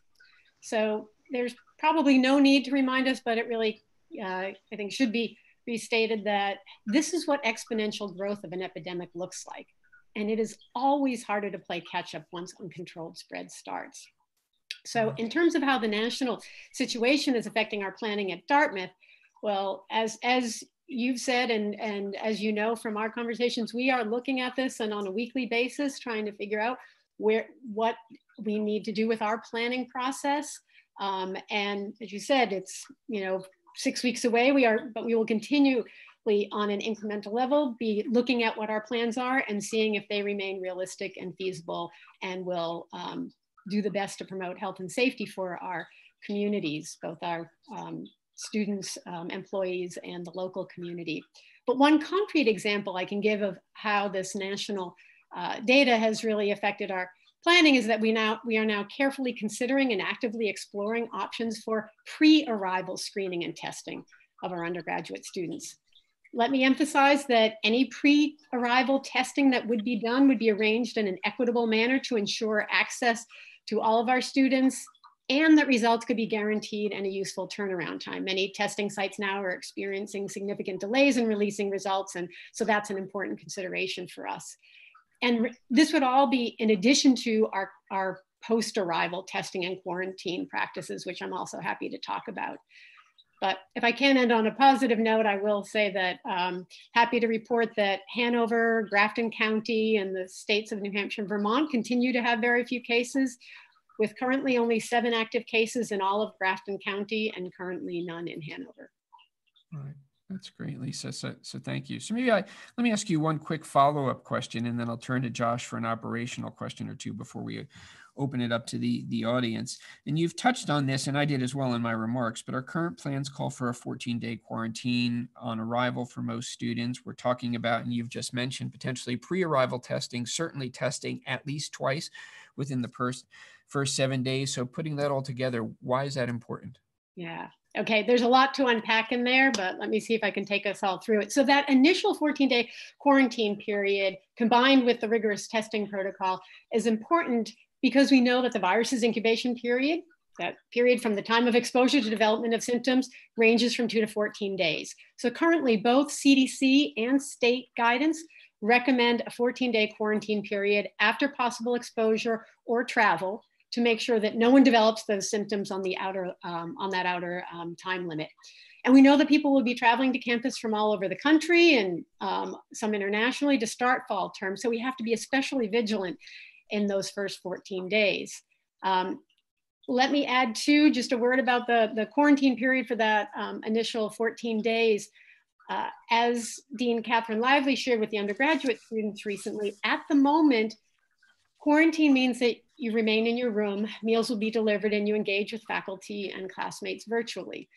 So there's probably no need to remind us, but it really, uh, I think, should be be stated that this is what exponential growth of an epidemic looks like. And it is always harder to play catch up once uncontrolled spread starts. So in terms of how the national situation is affecting our planning at Dartmouth, well, as, as you've said, and, and as you know from our conversations, we are looking at this and on a weekly basis, trying to figure out where, what we need to do with our planning process. Um, and as you said, it's, you know, six weeks away. We are, but we will continually on an incremental level be looking at what our plans are and seeing if they remain realistic and feasible and will um, do the best to promote health and safety for our communities, both our um, students, um, employees, and the local community. But one concrete example I can give of how this national uh, data has really affected our planning is that we now we are now carefully considering and actively exploring options for pre-arrival screening and testing of our undergraduate students. Let me emphasize that any pre-arrival testing that would be done would be arranged in an equitable manner to ensure access to all of our students and that results could be guaranteed and a useful turnaround time. Many testing sites now are experiencing significant delays in releasing results and so that's an important consideration for us. And this would all be in addition to our, our post-arrival testing and quarantine practices, which I'm also happy to talk about. But if I can end on a positive note, I will say that um, happy to report that Hanover, Grafton County, and the states of New Hampshire and Vermont continue to have very few cases, with currently only seven active cases in all of Grafton County and currently none in Hanover. All right. That's great, Lisa. So, so thank you. So maybe I let me ask you one quick follow-up question, and then I'll turn to Josh for an operational question or two before we uh, open it up to the the audience. And you've touched on this, and I did as well in my remarks. But our current plans call for a 14-day quarantine on arrival for most students. We're talking about, and you've just mentioned potentially pre-arrival testing, certainly testing at least twice within the first first seven days. So putting that all together, why is that important? Yeah, Okay, there's a lot to unpack in there, but let me see if I can take us all through it. So that initial 14-day quarantine period combined with the rigorous testing protocol is important because we know that the virus's incubation period, that period from the time of exposure to development of symptoms ranges from two to 14 days. So currently both CDC and state guidance recommend a 14 day quarantine period after possible exposure or travel to make sure that no one develops those symptoms on the outer um, on that outer um, time limit. And we know that people will be traveling to campus from all over the country and um, some internationally to start fall term. So we have to be especially vigilant in those first 14 days. Um, let me add too, just a word about the, the quarantine period for that um, initial 14 days. Uh, as Dean Kathryn Lively shared with the undergraduate students recently, at the moment, quarantine means that you remain in your room, meals will be delivered, and you engage with faculty and classmates virtually.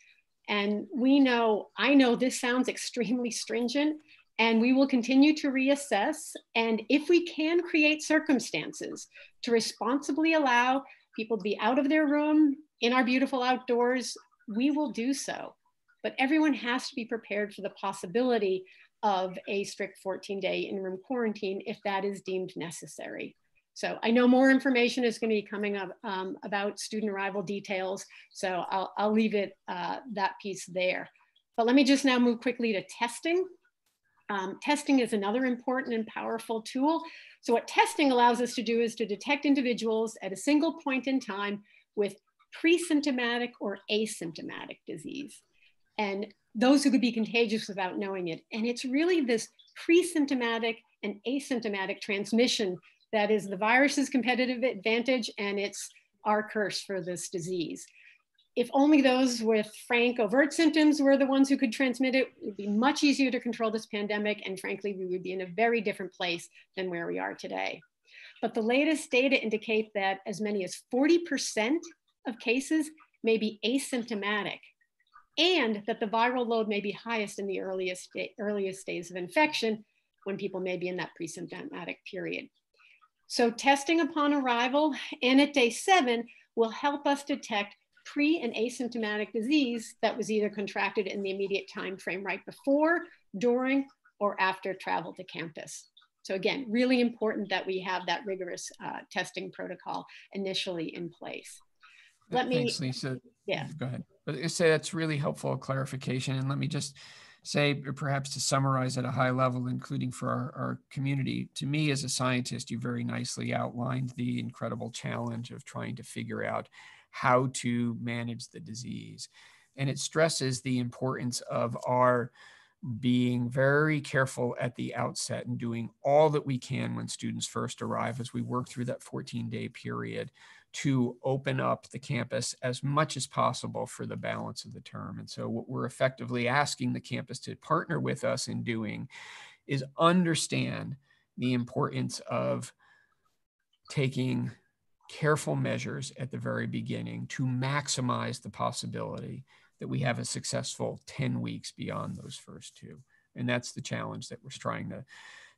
And we know, I know this sounds extremely stringent, and we will continue to reassess. And if we can create circumstances to responsibly allow people to be out of their room in our beautiful outdoors, we will do so but everyone has to be prepared for the possibility of a strict 14 day in room quarantine if that is deemed necessary. So I know more information is going to be coming up um, about student arrival details. So I'll, I'll leave it uh, that piece there. But let me just now move quickly to testing. Um, testing is another important and powerful tool. So what testing allows us to do is to detect individuals at a single point in time with pre-symptomatic or asymptomatic disease and those who could be contagious without knowing it. And it's really this pre-symptomatic and asymptomatic transmission that is the virus's competitive advantage and it's our curse for this disease. If only those with frank overt symptoms were the ones who could transmit it, it would be much easier to control this pandemic. And frankly, we would be in a very different place than where we are today. But the latest data indicate that as many as 40% of cases may be asymptomatic and that the viral load may be highest in the earliest, earliest days of infection when people may be in that pre-symptomatic period. So testing upon arrival and at day seven will help us detect pre and asymptomatic disease that was either contracted in the immediate time frame right before, during, or after travel to campus. So again, really important that we have that rigorous uh, testing protocol initially in place. Let Thanks, me, Lisa. Yeah. Go ahead. But I say that's really helpful clarification. And let me just say, perhaps to summarize at a high level, including for our, our community, to me as a scientist, you very nicely outlined the incredible challenge of trying to figure out how to manage the disease. And it stresses the importance of our being very careful at the outset and doing all that we can when students first arrive as we work through that 14 day period to open up the campus as much as possible for the balance of the term. And so, what we're effectively asking the campus to partner with us in doing is understand the importance of taking careful measures at the very beginning to maximize the possibility that we have a successful 10 weeks beyond those first two. And that's the challenge that we're trying to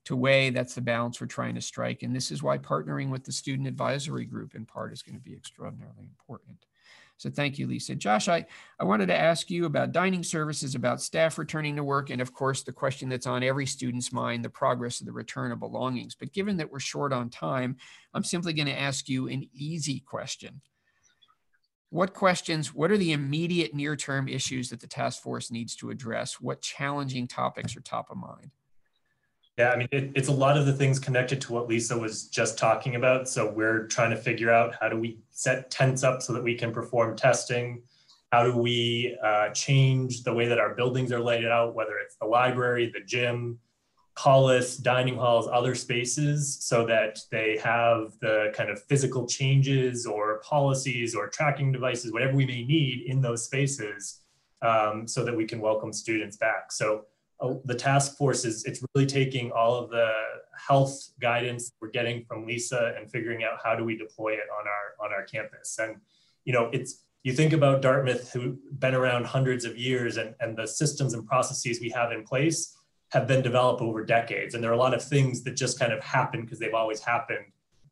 to weigh. That's the balance we're trying to strike. And this is why partnering with the student advisory group in part is going to be extraordinarily important. So thank you, Lisa. Josh, I, I wanted to ask you about dining services, about staff returning to work, and of course, the question that's on every student's mind, the progress of the return of belongings. But given that we're short on time, I'm simply going to ask you an easy question. What questions, what are the immediate near-term issues that the task force needs to address? What challenging topics are top of mind? Yeah, I mean, it, it's a lot of the things connected to what Lisa was just talking about. So we're trying to figure out how do we set tents up so that we can perform testing? How do we uh, change the way that our buildings are laid out, whether it's the library, the gym, Collis, dining halls, other spaces, so that they have the kind of physical changes or policies or tracking devices, whatever we may need in those spaces, um, so that we can welcome students back. So the task force is it's really taking all of the health guidance we're getting from Lisa and figuring out how do we deploy it on our on our campus. And you know, it's you think about Dartmouth, who've been around hundreds of years, and, and the systems and processes we have in place have been developed over decades. And there are a lot of things that just kind of happen because they've always happened.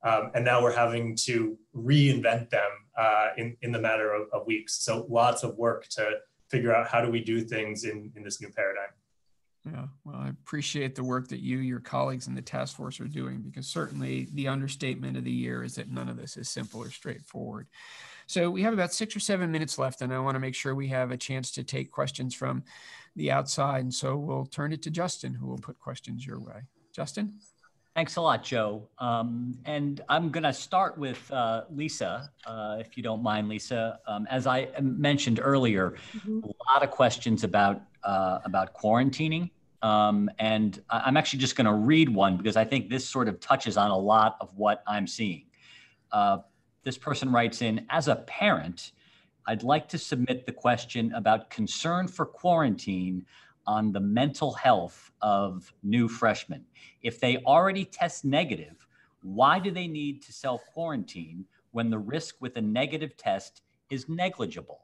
Um, and now we're having to reinvent them uh, in, in the matter of, of weeks. So lots of work to figure out how do we do things in, in this new paradigm. Yeah, well, I appreciate the work that you, your colleagues in the task force are doing because certainly the understatement of the year is that none of this is simple or straightforward. So we have about six or seven minutes left, and I want to make sure we have a chance to take questions from the outside. And so we'll turn it to Justin, who will put questions your way. Justin? Thanks a lot, Joe. Um, and I'm going to start with uh, Lisa, uh, if you don't mind, Lisa. Um, as I mentioned earlier, mm-hmm. a lot of questions about uh, about quarantining. Um, and I'm actually just going to read one because I think this sort of touches on a lot of what I'm seeing. Uh, this person writes in As a parent, I'd like to submit the question about concern for quarantine on the mental health of new freshmen. If they already test negative, why do they need to self quarantine when the risk with a negative test is negligible?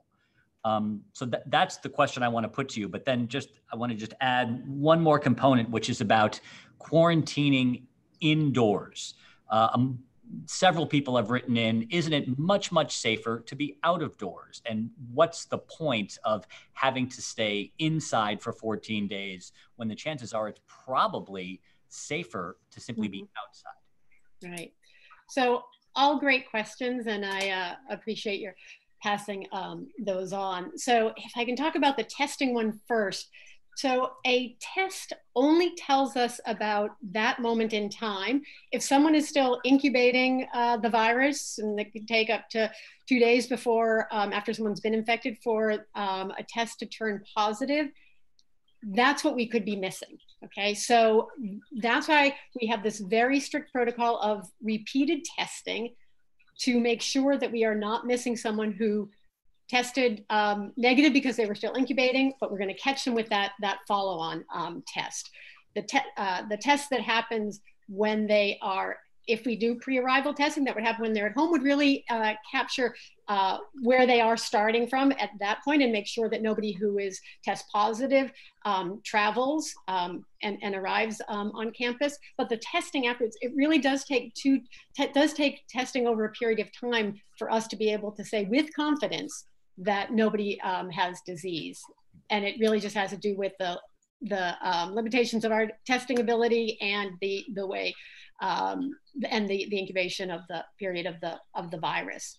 Um, so th- that's the question I want to put to you. But then just I want to just add one more component, which is about quarantining indoors. Uh, um, several people have written in, isn't it much, much safer to be out of doors? And what's the point of having to stay inside for 14 days when the chances are it's probably safer to simply be mm-hmm. outside? Right. So, all great questions, and I uh, appreciate your passing um, those on. So, if I can talk about the testing one first. So a test only tells us about that moment in time. If someone is still incubating uh, the virus, and it can take up to two days before, um, after someone's been infected, for um, a test to turn positive, that's what we could be missing. Okay, so that's why we have this very strict protocol of repeated testing to make sure that we are not missing someone who tested um, negative because they were still incubating, but we're going to catch them with that, that follow-on um, test. The, te uh, the test that happens when they are, if we do pre-arrival testing, that would happen when they're at home, would really uh, capture uh, where they are starting from at that point and make sure that nobody who is test positive um, travels um, and, and, arrives um, on campus. But the testing afterwards, it really does take two, does take testing over a period of time for us to be able to say with confidence that nobody um, has disease. And it really just has to do with the, the um, limitations of our testing ability and the, the way um, and the, the incubation of the period of the, of the virus.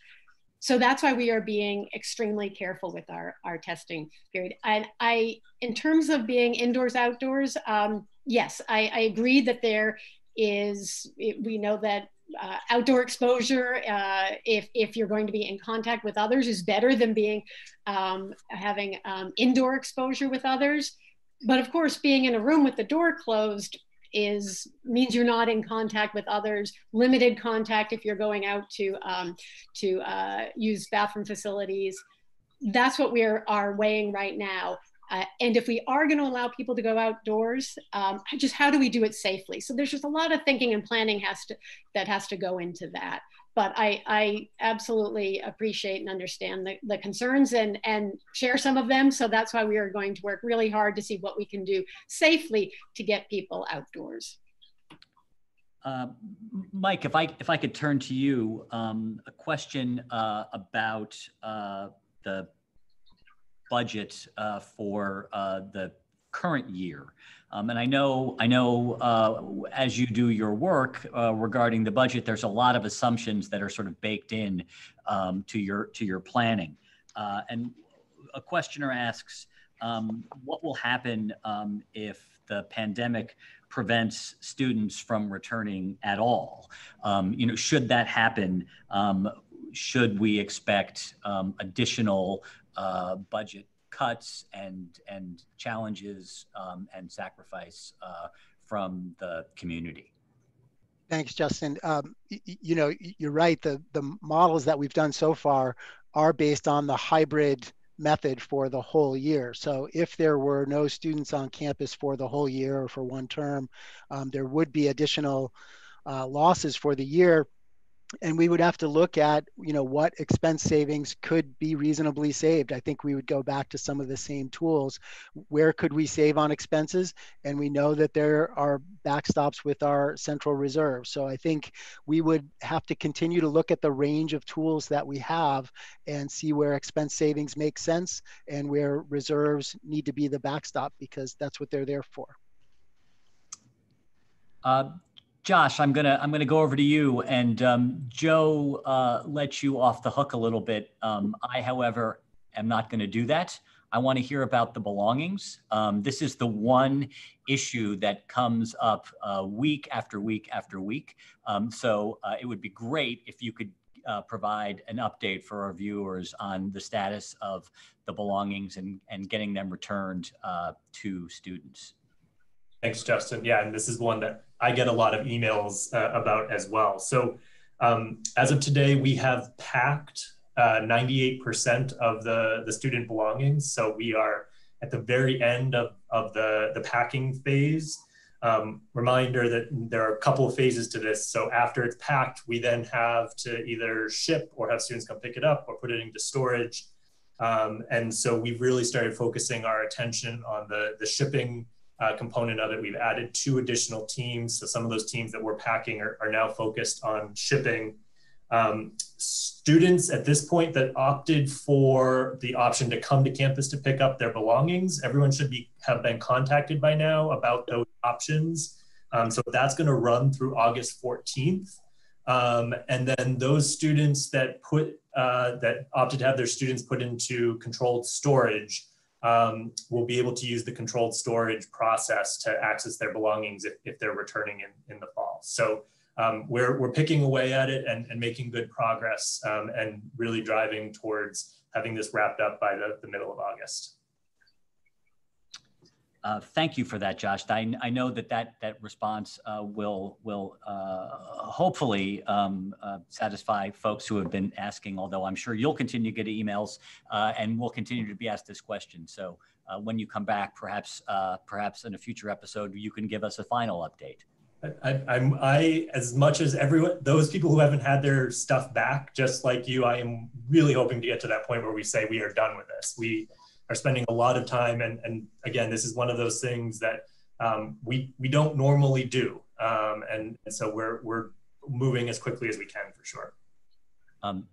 So that's why we are being extremely careful with our, our testing period. And I, in terms of being indoors, outdoors, um, yes, I, I agree that there is, we know that uh, outdoor exposure, uh, if, if you're going to be in contact with others, is better than being um, having um, indoor exposure with others. But of course, being in a room with the door closed is means you're not in contact with others. Limited contact if you're going out to um, to uh, use bathroom facilities. That's what we are, are weighing right now. Uh, and if we are going to allow people to go outdoors, um, just how do we do it safely? So there's just a lot of thinking and planning has to that has to go into that. But I, I absolutely appreciate and understand the, the concerns and, and share some of them. So that's why we are going to work really hard to see what we can do safely to get people outdoors. Uh, Mike, if I if I could turn to you, um, a question uh, about uh, the budget uh, for uh, the current year. Um, and I know, I know, uh, as you do your work uh, regarding the budget, there's a lot of assumptions that are sort of baked in um, to your to your planning. Uh, and a questioner asks, um, what will happen um, if the pandemic prevents students from returning at all? Um, you know, should that happen? Um, should we expect additional uh, budget cuts and and challenges um, and sacrifice uh, from the community. Thanks, Justin. Um, you know, you're right. The the models that we've done so far are based on the hybrid method for the whole year. So if there were no students on campus for the whole year or for one term, um, there would be additional uh, losses for the year and we would have to look at you know what expense savings could be reasonably saved. I think we would go back to some of the same tools. Where could we save on expenses? And we know that there are backstops with our central reserve. So i think we would have to continue to look at the range of tools that we have and see where expense savings make sense and where reserves need to be the backstop because that's what they're there for. Uh, Josh, I'm gonna I'm gonna go over to you, and um, Joe uh, let you off the hook a little bit. Um, I, however, am not going to do that. I want to hear about the belongings. Um, this is the one issue that comes up uh, week after week after week. Um, so uh, it would be great if you could uh, provide an update for our viewers on the status of the belongings and, and getting them returned uh, to students. Thanks, Justin. Yeah, and this is one that I get a lot of emails uh, about as well. So um, as of today, we have packed 98% uh, of the, the student belongings. So we are at the very end of, of the, the packing phase. Um, reminder that there are a couple of phases to this. So after it's packed, we then have to either ship or have students come pick it up or put it into storage. Um, and so we've really started focusing our attention on the, the shipping uh, component of it. We've added two additional teams. So some of those teams that we're packing are, are now focused on shipping. Um, students at this point that opted for the option to come to campus to pick up their belongings, everyone should be have been contacted by now about those options. Um, so that's going to run through August 14th. Um, and then those students that put uh, that opted to have their students put into controlled storage um, will be able to use the controlled storage process to access their belongings if, if they're returning in, in the fall. So um, we're, we're picking away at it and, and making good progress um, and really driving towards having this wrapped up by the, the middle of August. Uh, thank you for that, Josh. I, I know that that, that response uh, will will uh, hopefully um, uh, satisfy folks who have been asking. Although I'm sure you'll continue to get emails, uh, and we'll continue to be asked this question. So uh, when you come back, perhaps perhaps in a future episode, you can give us a final update. I, I'm I as much as everyone those people who haven't had their stuff back, just like you, I am really hoping to get to that point where we say we are done with this. We are spending a lot of time. And, and again, this is one of those things that um, we, we don't normally do. Um, and, so we're, we're moving as quickly as we can for sure. Um,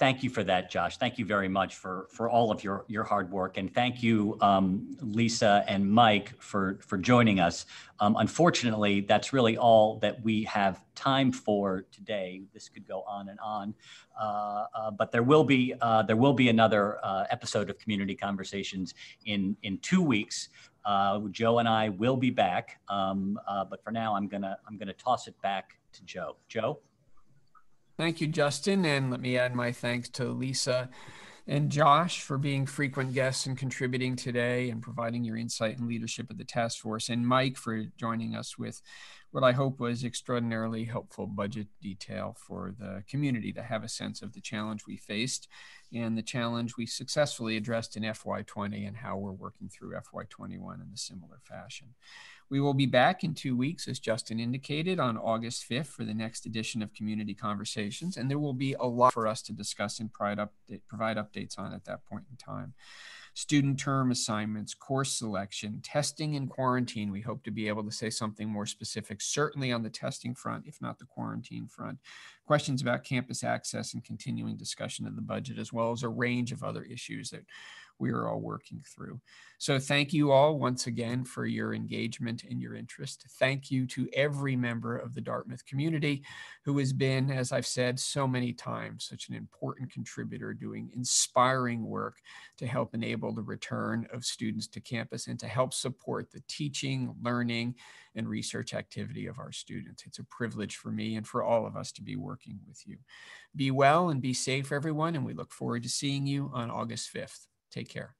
thank you for that, Josh. Thank you very much for for all of your your hard work, and thank you, um, Lisa and Mike, for for joining us. Um, unfortunately, that's really all that we have time for today. This could go on and on, uh, uh, but there will be uh, there will be another uh, episode of Community Conversations in in two weeks. Uh, Joe and I will be back, um, uh, but for now, I'm gonna I'm gonna toss it back to Joe. Joe. Thank you, Justin. And let me add my thanks to Lisa and Josh for being frequent guests and contributing today and providing your insight and leadership of the task force, and Mike for joining us with what I hope was extraordinarily helpful budget detail for the community to have a sense of the challenge we faced and the challenge we successfully addressed in FY20 and how we're working through FY21 in a similar fashion. We will be back in two weeks, as Justin indicated, on August 5th for the next edition of Community Conversations. And there will be a lot for us to discuss and provide, update, provide updates on at that point in time. Student term assignments, course selection, testing and quarantine. We hope to be able to say something more specific, certainly on the testing front, if not the quarantine front. Questions about campus access and continuing discussion of the budget, as well as a range of other issues that we are all working through. So thank you all once again for your engagement and your interest. Thank you to every member of the Dartmouth community who has been, as I've said so many times, such an important contributor doing inspiring work to help enable the return of students to campus and to help support the teaching, learning, and research activity of our students. It's a privilege for me and for all of us to be working with you. Be well and be safe, everyone, and we look forward to seeing you on August 5th. Take care.